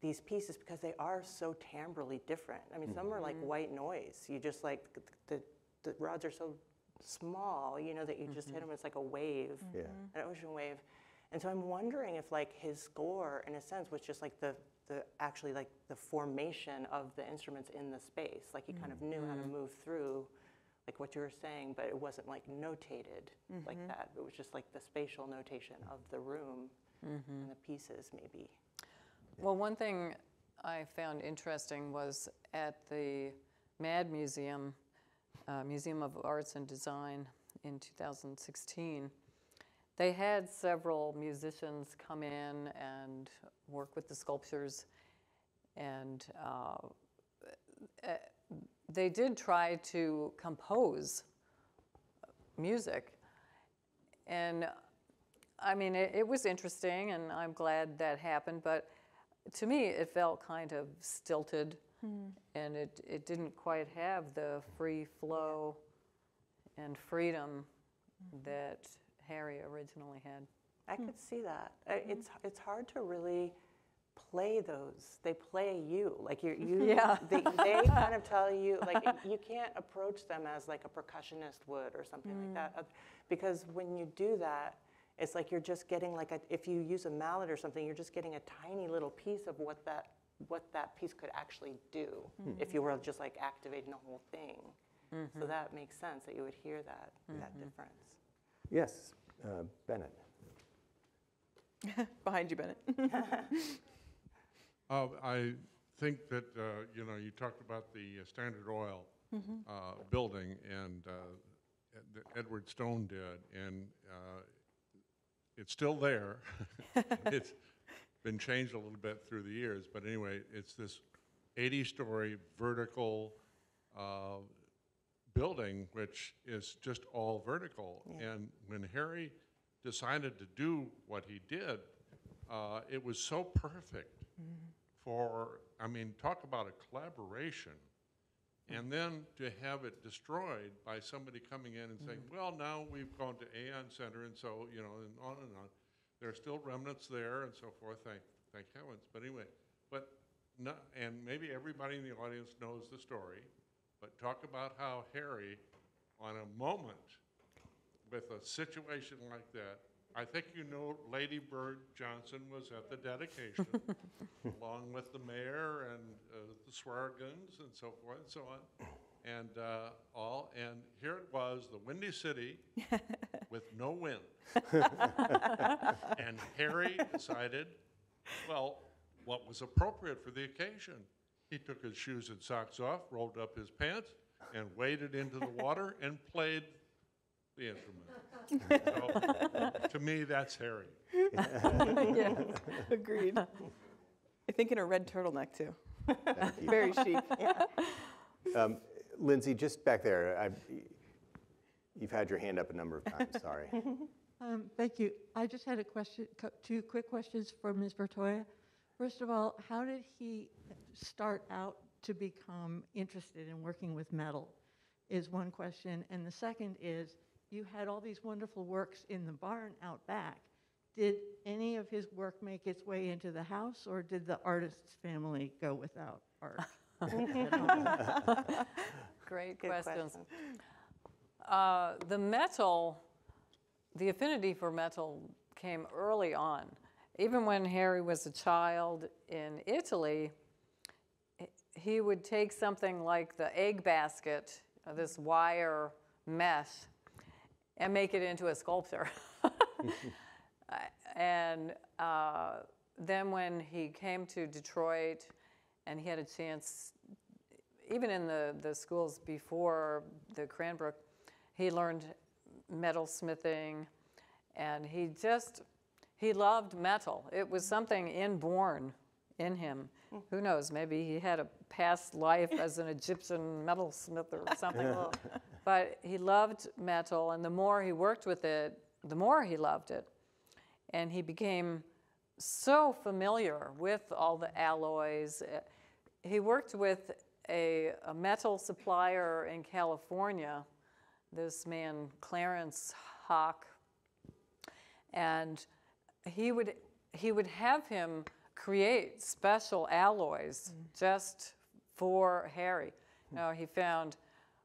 these pieces because they are so timbrally different. I mean, some hmm. are like white noise. You just like the, the rods are so small, you know, that you just mm-hmm. hit them. It's like a wave, Yeah. an ocean wave. And so I'm wondering if like his score, in a sense, was just like the the actually like the formation of the instruments in the space. Like he kind of knew how to mm-hmm. move through, like what you were saying, but it wasn't like notated like mm-hmm. that. It was just like the spatial notation of the room mm-hmm. and the pieces, maybe. Well, one thing I found interesting was at the MAD Museum, uh, Museum of Arts and Design in 2016, they had several musicians come in and work with the sculptures, and uh, uh, they did try to compose music. And I mean, it, it was interesting, and I'm glad that happened, but to me, it felt kind of stilted, and it, it didn't quite have the free flow and freedom that Harry originally had. I hmm. could see that. I- mm-hmm. It's it's hard to really play those. They play you like you you. Yeah. They, they kind of tell you like you can't approach them as like a percussionist would or something like that, Uh, because when you do that, it's like you're just getting like a, if you use a mallet or something, you're just getting a tiny little piece of what that what that piece could actually do hmm. if you were just like activating the whole thing. So mm-hmm. that makes sense that you would hear that that mm-hmm. difference. Yes, uh, Bennett. Behind you, Bennett. Uh, I think that, uh, you know, you talked about the uh, Standard Oil uh, building, and uh, Ed- that Edward Stone did, and uh, it's still there. It's been changed a little bit through the years, but anyway, it's this 80-story vertical uh, building, which is just all vertical. And when Harry decided to do what he did, uh, it was so perfect for, I mean, talk about a collaboration. And then to have it destroyed by somebody coming in and saying, well, now we've gone to Aon Center, and so, you know, and on and on. There are still remnants there and so forth, thank, thank heavens. But anyway, but, no, and maybe everybody in the audience knows the story, but talk about how Harry, on a moment, with a situation like that, I think you know Lady Bird Johnson was at the dedication, along with the mayor and uh, the Sweargans and so forth and so on, and uh, all. And here it was, the Windy City, with no wind. and Harry decided, well, what was appropriate for the occasion? He took his shoes and socks off, rolled up his pants, and waded into the water and played the instrument. So, to me, that's Harry. yes, agreed. I think in a red turtleneck too. Very chic. Lindsay, just back there, I, you've had your hand up a number of times, sorry. Um, Thank you. I just had a question, two quick questions for Ms. Bertoia. First of all, how did he start out to become interested in working with metal? Is one question. And the second is, you had all these wonderful works in the barn out back. Did any of his work make its way into the house, or did the artist's family go without art? Great Good questions. question. Uh, the metal, the affinity for metal came early on. Even when Harry was a child in Italy, he would take something like the egg basket, uh, this wire mesh, and make it into a sculpture. Uh, and uh, then when he came to Detroit and he had a chance even in the, the schools before the Cranbrook, he learned metal smithing and he just, he loved metal. It was something inborn in him. Who knows, maybe he had a past life as an Egyptian metalsmith or something. but he loved metal and the more he worked with it, the more he loved it. And he became so familiar with all the alloys. He worked with a, a metal supplier in California, this man, Clarence Hawk, and he would, he would have him create special alloys mm-hmm. just for Harry. Hmm. Now, he found,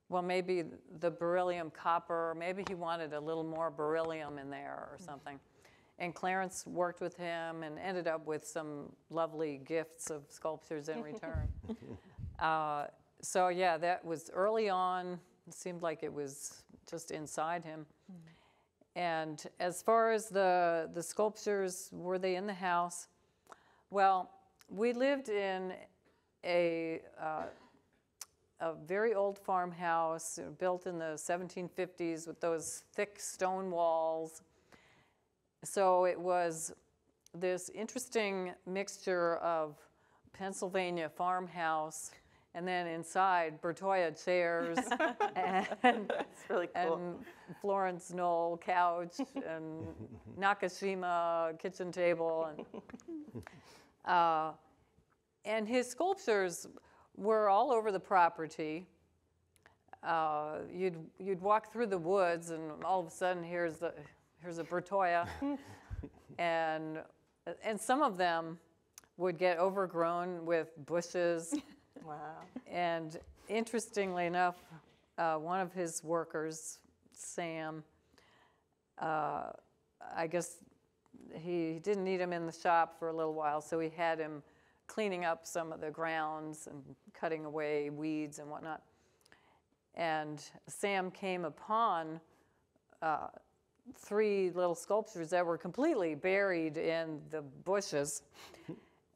well, maybe the beryllium copper, maybe he wanted a little more beryllium in there or hmm. something. and Clarence worked with him and ended up with some lovely gifts of sculptures in return. uh, so yeah, that was early on. It seemed like it was just inside him. Hmm. And as far as the the sculptures, were they in the house? Well, we lived in a uh, a very old farmhouse uh, built in the 1750s with those thick stone walls. So it was this interesting mixture of Pennsylvania farmhouse and then inside Bertoia chairs and, It's really cool. and Florence Knoll couch and Nakashima kitchen table and uh, and his sculptures were all over the property. Uh, you'd you'd walk through the woods and all of a sudden here's the here's a Bertoia, and and some of them would get overgrown with bushes. Wow. And interestingly enough, uh, one of his workers, Sam, uh, I guess he didn't need him in the shop for a little while, so he had him cleaning up some of the grounds and cutting away weeds and whatnot. And Sam came upon uh, three little sculptures that were completely buried in the bushes.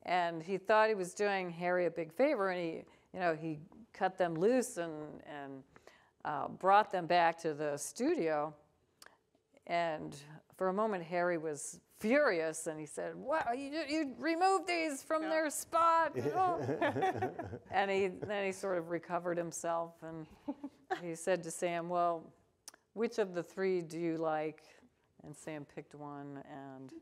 And he thought he was doing Harry a big favor, and he, you know, he cut them loose and and uh, brought them back to the studio. And for a moment, Harry was furious, and he said, "Wow, you, you removed these from their spot!" Oh." and he then he sort of recovered himself, and he said to Sam, "Well, which of the three do you like?" And Sam picked one, and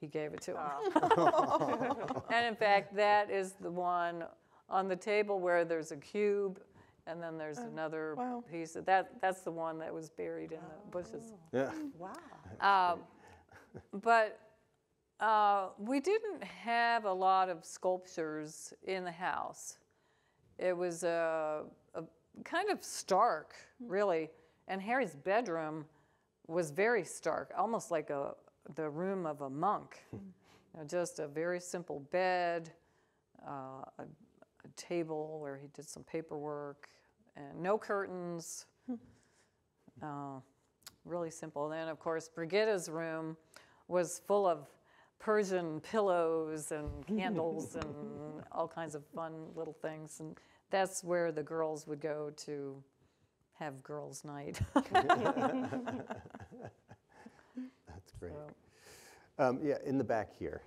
he gave it to him. and in fact, that is the one on the table where there's a cube, and then there's another wow. piece. Of that that's the one that was buried in the bushes. Yeah. Wow. Um, but uh, we didn't have a lot of sculptures in the house. It was a, a kind of stark, really. And Harry's bedroom was very stark, almost like a the room of a monk. You know, just a very simple bed, uh, a, a table where he did some paperwork, and no curtains. Uh, really simple. Then, of course, Brigitta's room was full of Persian pillows and candles and all kinds of fun little things. And that's where the girls would go to have girls' night. That's great. So- Um, yeah, in the back here.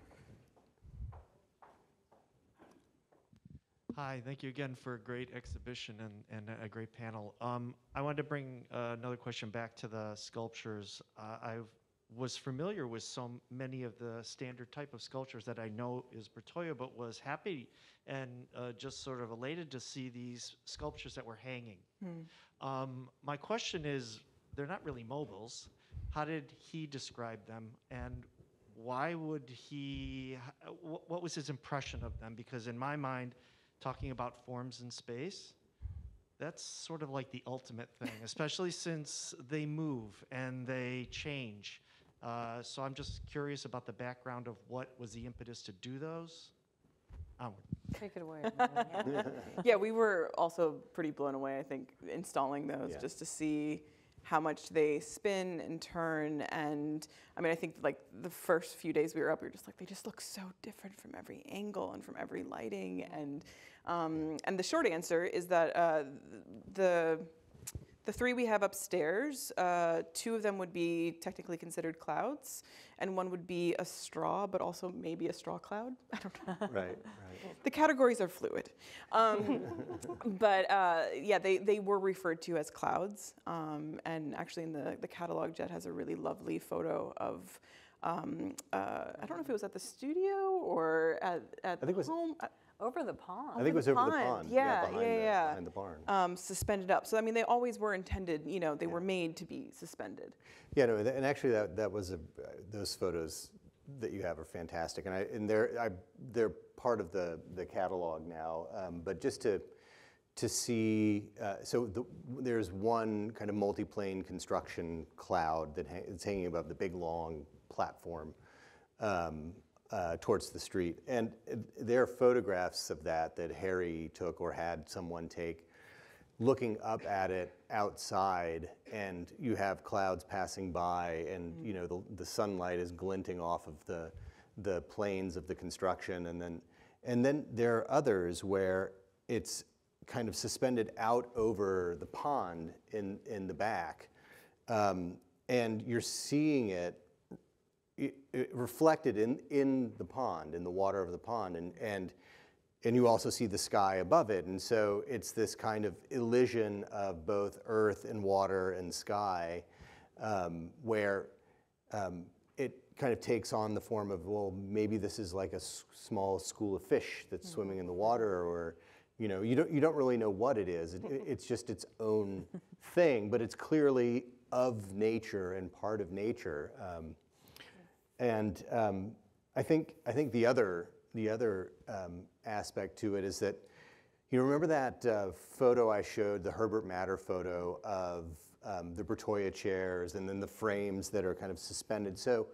Hi, thank you again for a great exhibition and, and a great panel. Um, I wanted to bring uh, another question back to the sculptures. Uh, I was familiar with so many of the standard type of sculptures that I know is Bertoia, but was happy and uh, just sort of elated to see these sculptures that were hanging. Um, my question is, they're not really mobiles. How did he describe them, and why would he? What was his impression of them? Because in my mind, talking about forms in space, that's sort of like the ultimate thing, especially since they move and they change. Uh, so I'm just curious about the background of what was the impetus to do those. Onward. Take it away. yeah, we were also pretty blown away, I think, installing those Yeah. just to see how much they spin and turn. And I mean, I think like the first few days we were up, we were just like, they just look so different from every angle and from every lighting. And um, and the short answer is that uh, the the three we have upstairs, uh, two of them would be technically considered clouds, and one would be a straw, but also maybe a straw cloud. I don't know Right, right. the categories are fluid. Um, but uh, yeah, they, they were referred to as clouds. Um, and actually, in the, the catalog, Jed has a really lovely photo of. Um, uh, I don't know if it was at the studio or at, at I think it was- home. uh, Over the pond. I think it was the over the pond. pond. Yeah, behind yeah, the, yeah. Behind the barn. um, suspended up. So I mean, they always were intended. You know, they were made to be suspended. Yeah, no, and actually that, that was a, those photos that you have are fantastic, and I and they're I, they're part of the the catalog now. Um, but just to to see, uh, so the, there's one kind of multi-plane construction cloud that ha- is hanging above the big long platform um, uh, towards the street. And there are photographs of that that Harry took or had someone take, looking up at it outside, and you have clouds passing by, and you know the, the sunlight is glinting off of the the planes of the construction, and then and then there are others where it's kind of suspended out over the pond in in the back, um, and you're seeing it reflected in, in the pond, in the water of the pond, and, and, and you also see the sky above it. And so it's this kind of illusion of both earth and water and sky um, where um, it kind of takes on the form of, well, maybe this is like a s- small school of fish that's swimming in the water, or, you know, you don't, you don't really know what it is. It, it's just its own thing, but it's clearly of nature and part of nature. Um, and um, I think I think the other the other um, aspect to it is that you remember that uh, photo I showed, the Herbert Matter photo of um, the Bertoia chairs, and then the frames that are kind of suspended. So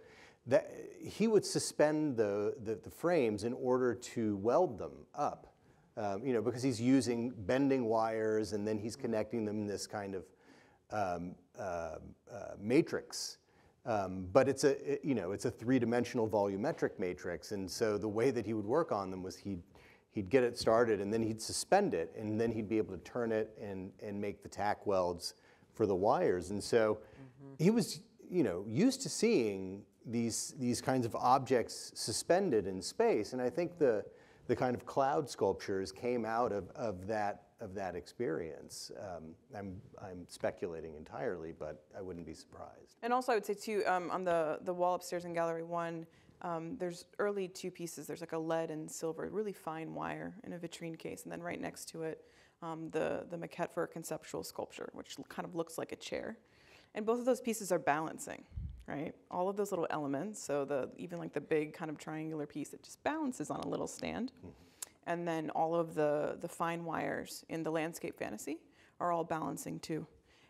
that he would suspend the, the, the frames in order to weld them up, um, you know, because he's using bending wires, and then he's connecting them in this kind of um, uh, uh, matrix. Um, but it's a, it- you know, it's a three-dimensional volumetric matrix, and so the way that he would work on them was he'd, he'd get it started, and then he'd suspend it, and then he'd be able to turn it and, and make the tack welds for the wires. And so he was, you know, used to seeing these, these kinds of objects suspended in space, and I think the, the kind of cloud sculptures came out of, of that of that experience. Um, I'm, I'm speculating entirely, but I wouldn't be surprised. And also, I would say too, um, on the the wall upstairs in Gallery One, um, there's early two pieces. There's like a lead and silver, really fine wire in a vitrine case, and then right next to it, um, the the maquette for a conceptual sculpture, which kind of looks like a chair. And both of those pieces are balancing, right? All of those little elements. So the even like the big kind of triangular piece, it just balances on a little stand. And then all of the the fine wires in the landscape fantasy are all balancing too.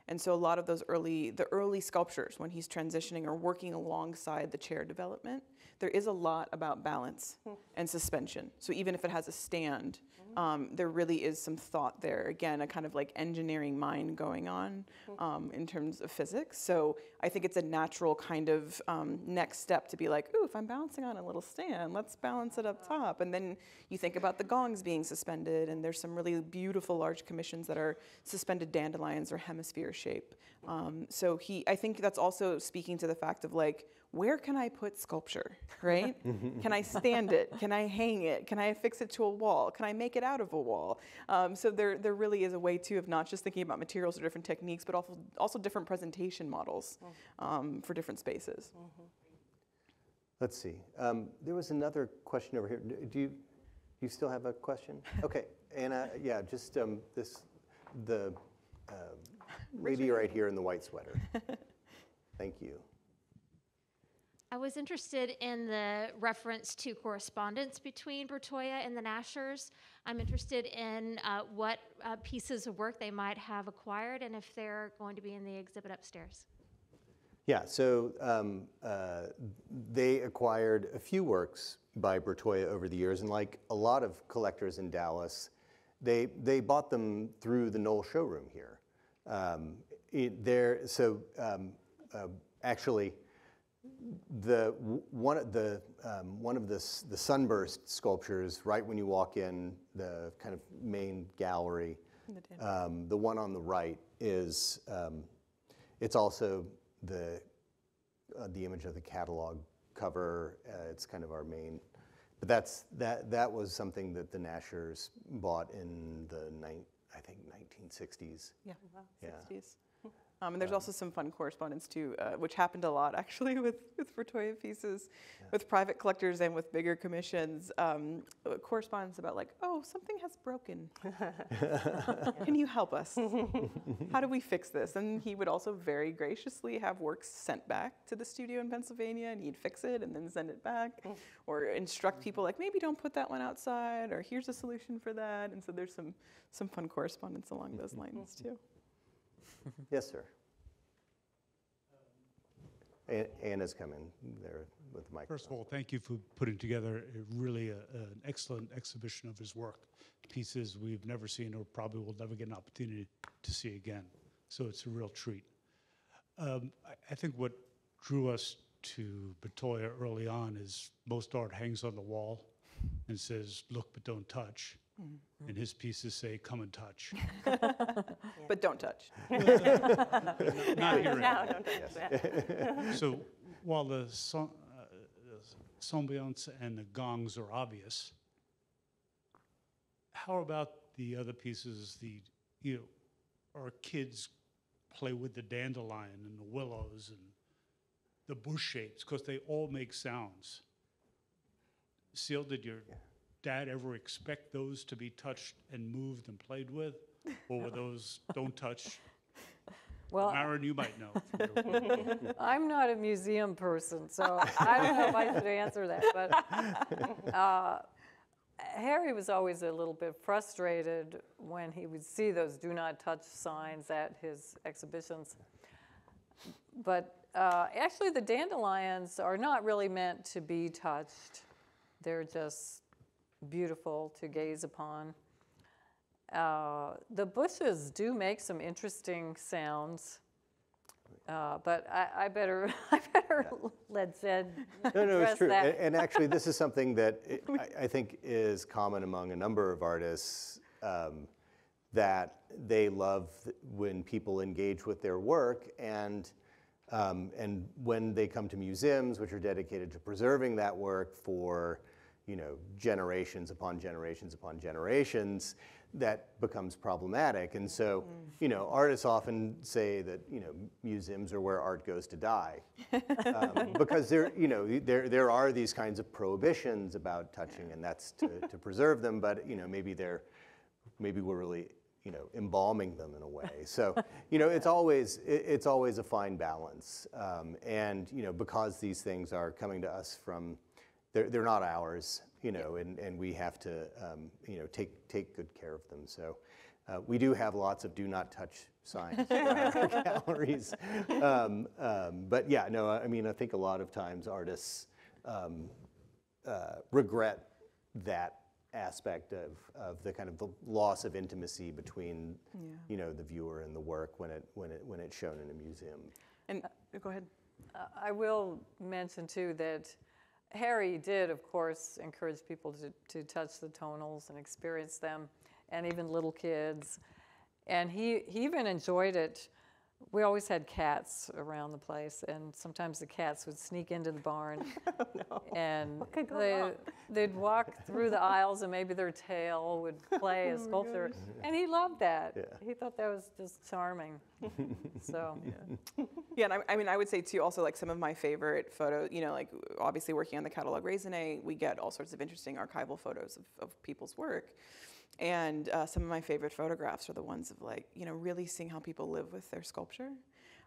And so a lot of those early, the early sculptures, when he's transitioning or working alongside the chair development, there is a lot about balance and suspension. So even if it has a stand, um, there really is some thought there. Again, a kind of like engineering mind going on um, in terms of physics. So I think it's a natural kind of um, next step to be like, ooh, if I'm balancing on a little stand, let's balance it up top. And then you think about the gongs being suspended, and there's some really beautiful large commissions that are suspended dandelions or hemisphere shape. Um, so he, I think that's also speaking to the fact of like, where can I put sculpture, right? can I stand it? Can I hang it? Can I affix it to a wall? Can I make it out of a wall? Um, so there, there really is a way too of not just thinking about materials or different techniques, but also, also different presentation models um, for different spaces. Let's see. Um, there was another question over here. Do you, you still have a question? Okay, Anna, yeah, just um, this, the uh, lady right here in the white sweater. Thank you. I was interested in the reference to correspondence between Bertoia and the Nashers. I'm interested in uh, what uh, pieces of work they might have acquired and if they're going to be in the exhibit upstairs. Yeah, so um, uh, they acquired a few works by Bertoia over the years, and like a lot of collectors in Dallas, they, they bought them through the Knoll showroom here. Um, it, there, so um, uh, actually, the one of the um, one of the the sunburst sculptures right when you walk in the kind of main gallery. Um, the one on the right is um, it's also the uh, the image of the catalog cover. Uh, it's kind of our main, but that's that that was something that the Nashers bought in the nine, I think 1960s. Yeah, Yeah. 60s. Um, and there's also some fun correspondence too, uh, which happened a lot actually with, with Bertoia pieces, with private collectors and with bigger commissions. Um, uh, correspondence about like, oh, something has broken. Can you help us? How do we fix this? And he would also very graciously have works sent back to the studio in Pennsylvania, and he'd fix it and then send it back, or instruct people like maybe don't put that one outside, or here's a solution for that. And so there's some some fun correspondence along those lines too. Yes, sir. Um, Anna's coming there with the microphone. First of all, thank you for putting together a really a, an excellent exhibition of his work. Pieces we've never seen or probably will never get an opportunity to see again. So it's a real treat. Um, I, I think what drew us to Bertoia early on is most art hangs on the wall and says, look but don't touch. And his pieces say, come and touch. But don't touch. Not here. No, don't touch that. So while the som- uh, the ambiance and the gongs are obvious, how about the other pieces, the, you know, our kids play with the dandelion and the willows and the bush shapes, because they all make sounds. Seal, did your dad ever expect those to be touched and moved and played with? Or were those don't touch? Well, Marin, you might know. I'm not a museum person, so I don't know if I should answer that. But uh, Harry was always a little bit frustrated when he would see those do not touch signs at his exhibitions. But uh, actually, the dandelions are not really meant to be touched, they're just beautiful to gaze upon. Uh, the bushes do make some interesting sounds. Uh, but I, I better, I better let Jed No, no, it's true. that. And, and actually, this is something that i I, I think is common among a number of artists um, that they love when people engage with their work and. Um, and when they come to museums, which are dedicated to preserving that work for, you know, generations upon generations upon generations, that becomes problematic. And so, you know, artists often say that, you know, museums are where art goes to die. Um, because there, you know, there, there are these kinds of prohibitions about touching, and that's to, to preserve them, but, you know, maybe they're, maybe we're really, you know, embalming them in a way. So, you know, it's always, it, it's always a fine balance. Um, and, you know, because these things are coming to us from, they're, they're not ours, you know, and, and we have to, um, you know, take, take good care of them. So uh, we do have lots of do not touch signs around our galleries. Um, um, but yeah, no, I mean, I think a lot of times artists um, uh, regret that aspect of, of the kind of the loss of intimacy between, you know, the viewer and the work when it, when it, when it's shown in a museum. And go ahead. Uh, I will mention too that Harry did, of course, encourage people to, to touch the tonals and experience them, and even little kids. And he, he even enjoyed it. We always had cats around the place, and sometimes the cats would sneak into the barn. Oh, and could go they, they'd walk through the aisles, and maybe their tail would play a oh, sculpture. And he loved that. Yeah. He thought that was just charming. so, Yeah, and I, I mean, I would say too, also like some of my favorite photos, you know, like obviously working on the catalog Raisonné, we get all sorts of interesting archival photos of, of people's work. And uh, some of my favorite photographs are the ones of like, you know, really seeing how people live with their sculpture.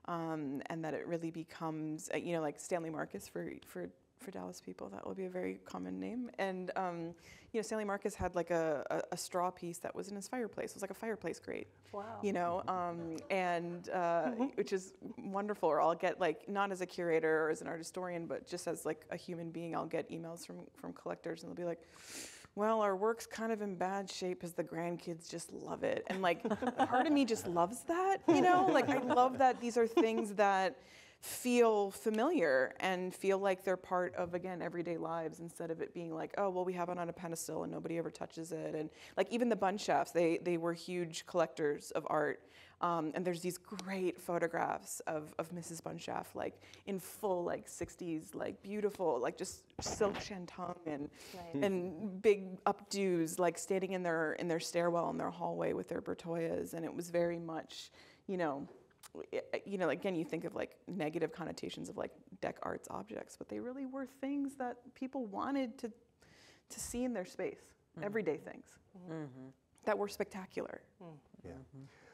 Um, and that it really becomes, uh, you know, like Stanley Marcus for, for, for Dallas people, that will be a very common name. And, um, you know, Stanley Marcus had like a, a, a straw piece that was in his fireplace. It was like a fireplace grate wow. you know, um, and uh, which is wonderful. Or I'll get like not as a curator or as an art historian, but just as like a human being, I'll get emails from from collectors, and they'll be like, "Well, our work's kind of in bad shape because the grandkids just love it," and like part of me just loves that, you know, like I love that these are things that feel familiar and feel like they're part of again everyday lives instead of it being like oh well we have it on a pedestal and nobody ever touches it. And like even the Bunshafts they they were huge collectors of art um, and there's these great photographs of, of Mrs. Bunshaft, like in full, like 60s, like beautiful, like just silk shantung and and big updos, like standing in their in their stairwell in their hallway with their Bertoias, and it was very much, you know, eh, eh, you know, again, you think of like negative connotations of like deck arts objects, but they really were things that people wanted to to see in their space, mm-hmm. everyday things mm-hmm. that were spectacular. Mm-hmm. Yeah.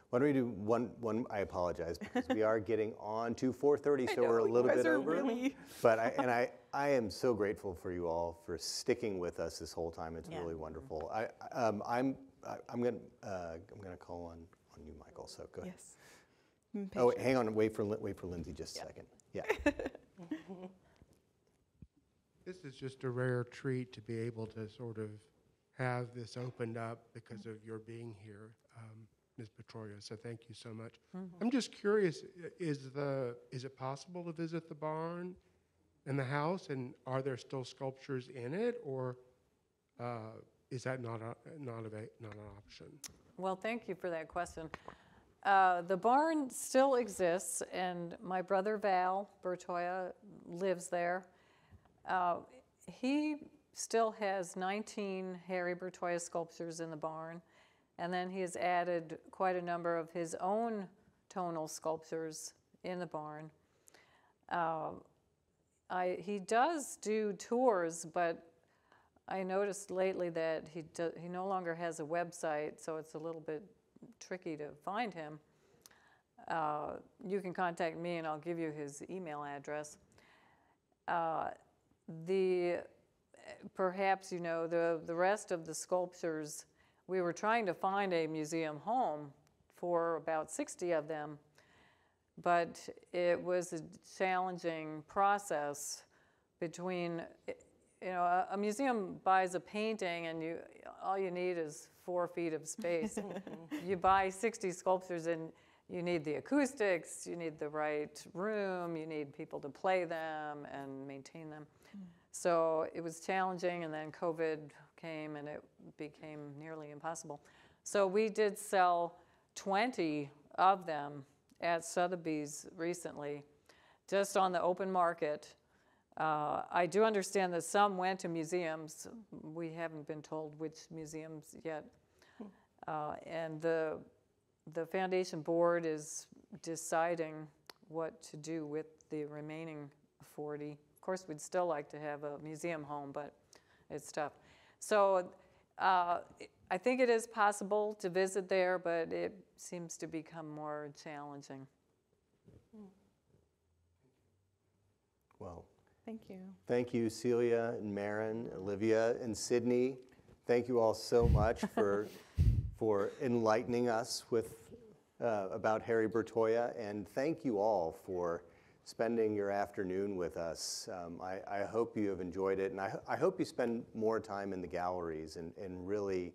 Why don't we do one, one, I apologize, because we are getting on to 4:30, so we're a little bit are over. really- But I, and I, I am so grateful for you all for sticking with us this whole time. It's Yeah. really wonderful. I, um, I'm, I- I'm gonna, uh, I'm gonna call on, on you, Michael, so go ahead. Yes. Oh, patient. hang on, wait for, Lin- wait for Lindsay just a second. Yeah. This is just a rare treat to be able to sort of have this opened up because of your being here, um, Ms. Bertoia. So thank you so much. I'm just curious, is the is it possible to visit the barn and the house, and are there still sculptures in it, or uh, is that not a, not a not an option? Well, thank you for that question. Uh, The barn still exists, and my brother Val Bertoia lives there. Uh, He still has 19 Harry Bertoia sculptures in the barn, and then he has added quite a number of his own tonal sculptures in the barn. Uh, I, he does do tours, but I noticed lately that he, do, he no longer has a website, so it's a little bit tricky to find him. Uh, you can contact me and I'll give you his email address. Uh, the, perhaps, you know, the, the rest of the sculptures, we were trying to find a museum home for about 60 of them, but it was a challenging process between you know, a, a museum buys a painting and you, all you need is four feet of space. you buy 60 sculptures and you need the acoustics, you need the right room, you need people to play them and maintain them. Hmm. So it was challenging, and then COVID came and it became nearly impossible. So we did sell 20 of them at Sotheby's recently, just on the open market. Uh, I do understand that some went to museums. We haven't been told which museums yet. Uh, and the, the foundation board is deciding what to do with the remaining 40. Of course, we'd still like to have a museum home, but it's tough. So uh, I think it is possible to visit there, but it seems to become more challenging. Well, Thank you. Thank you, Celia and Marin, Olivia and Sydney. Thank you all so much for, for enlightening us with, uh, about Harry Bertoia. And thank you all for spending your afternoon with us. Um, I, I hope you have enjoyed it. And I, I hope you spend more time in the galleries and, and, really,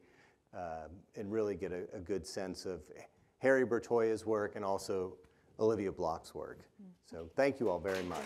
uh, and really get a, a good sense of Harry Bertoia's work and also Olivia Block's work. So thank you all very much.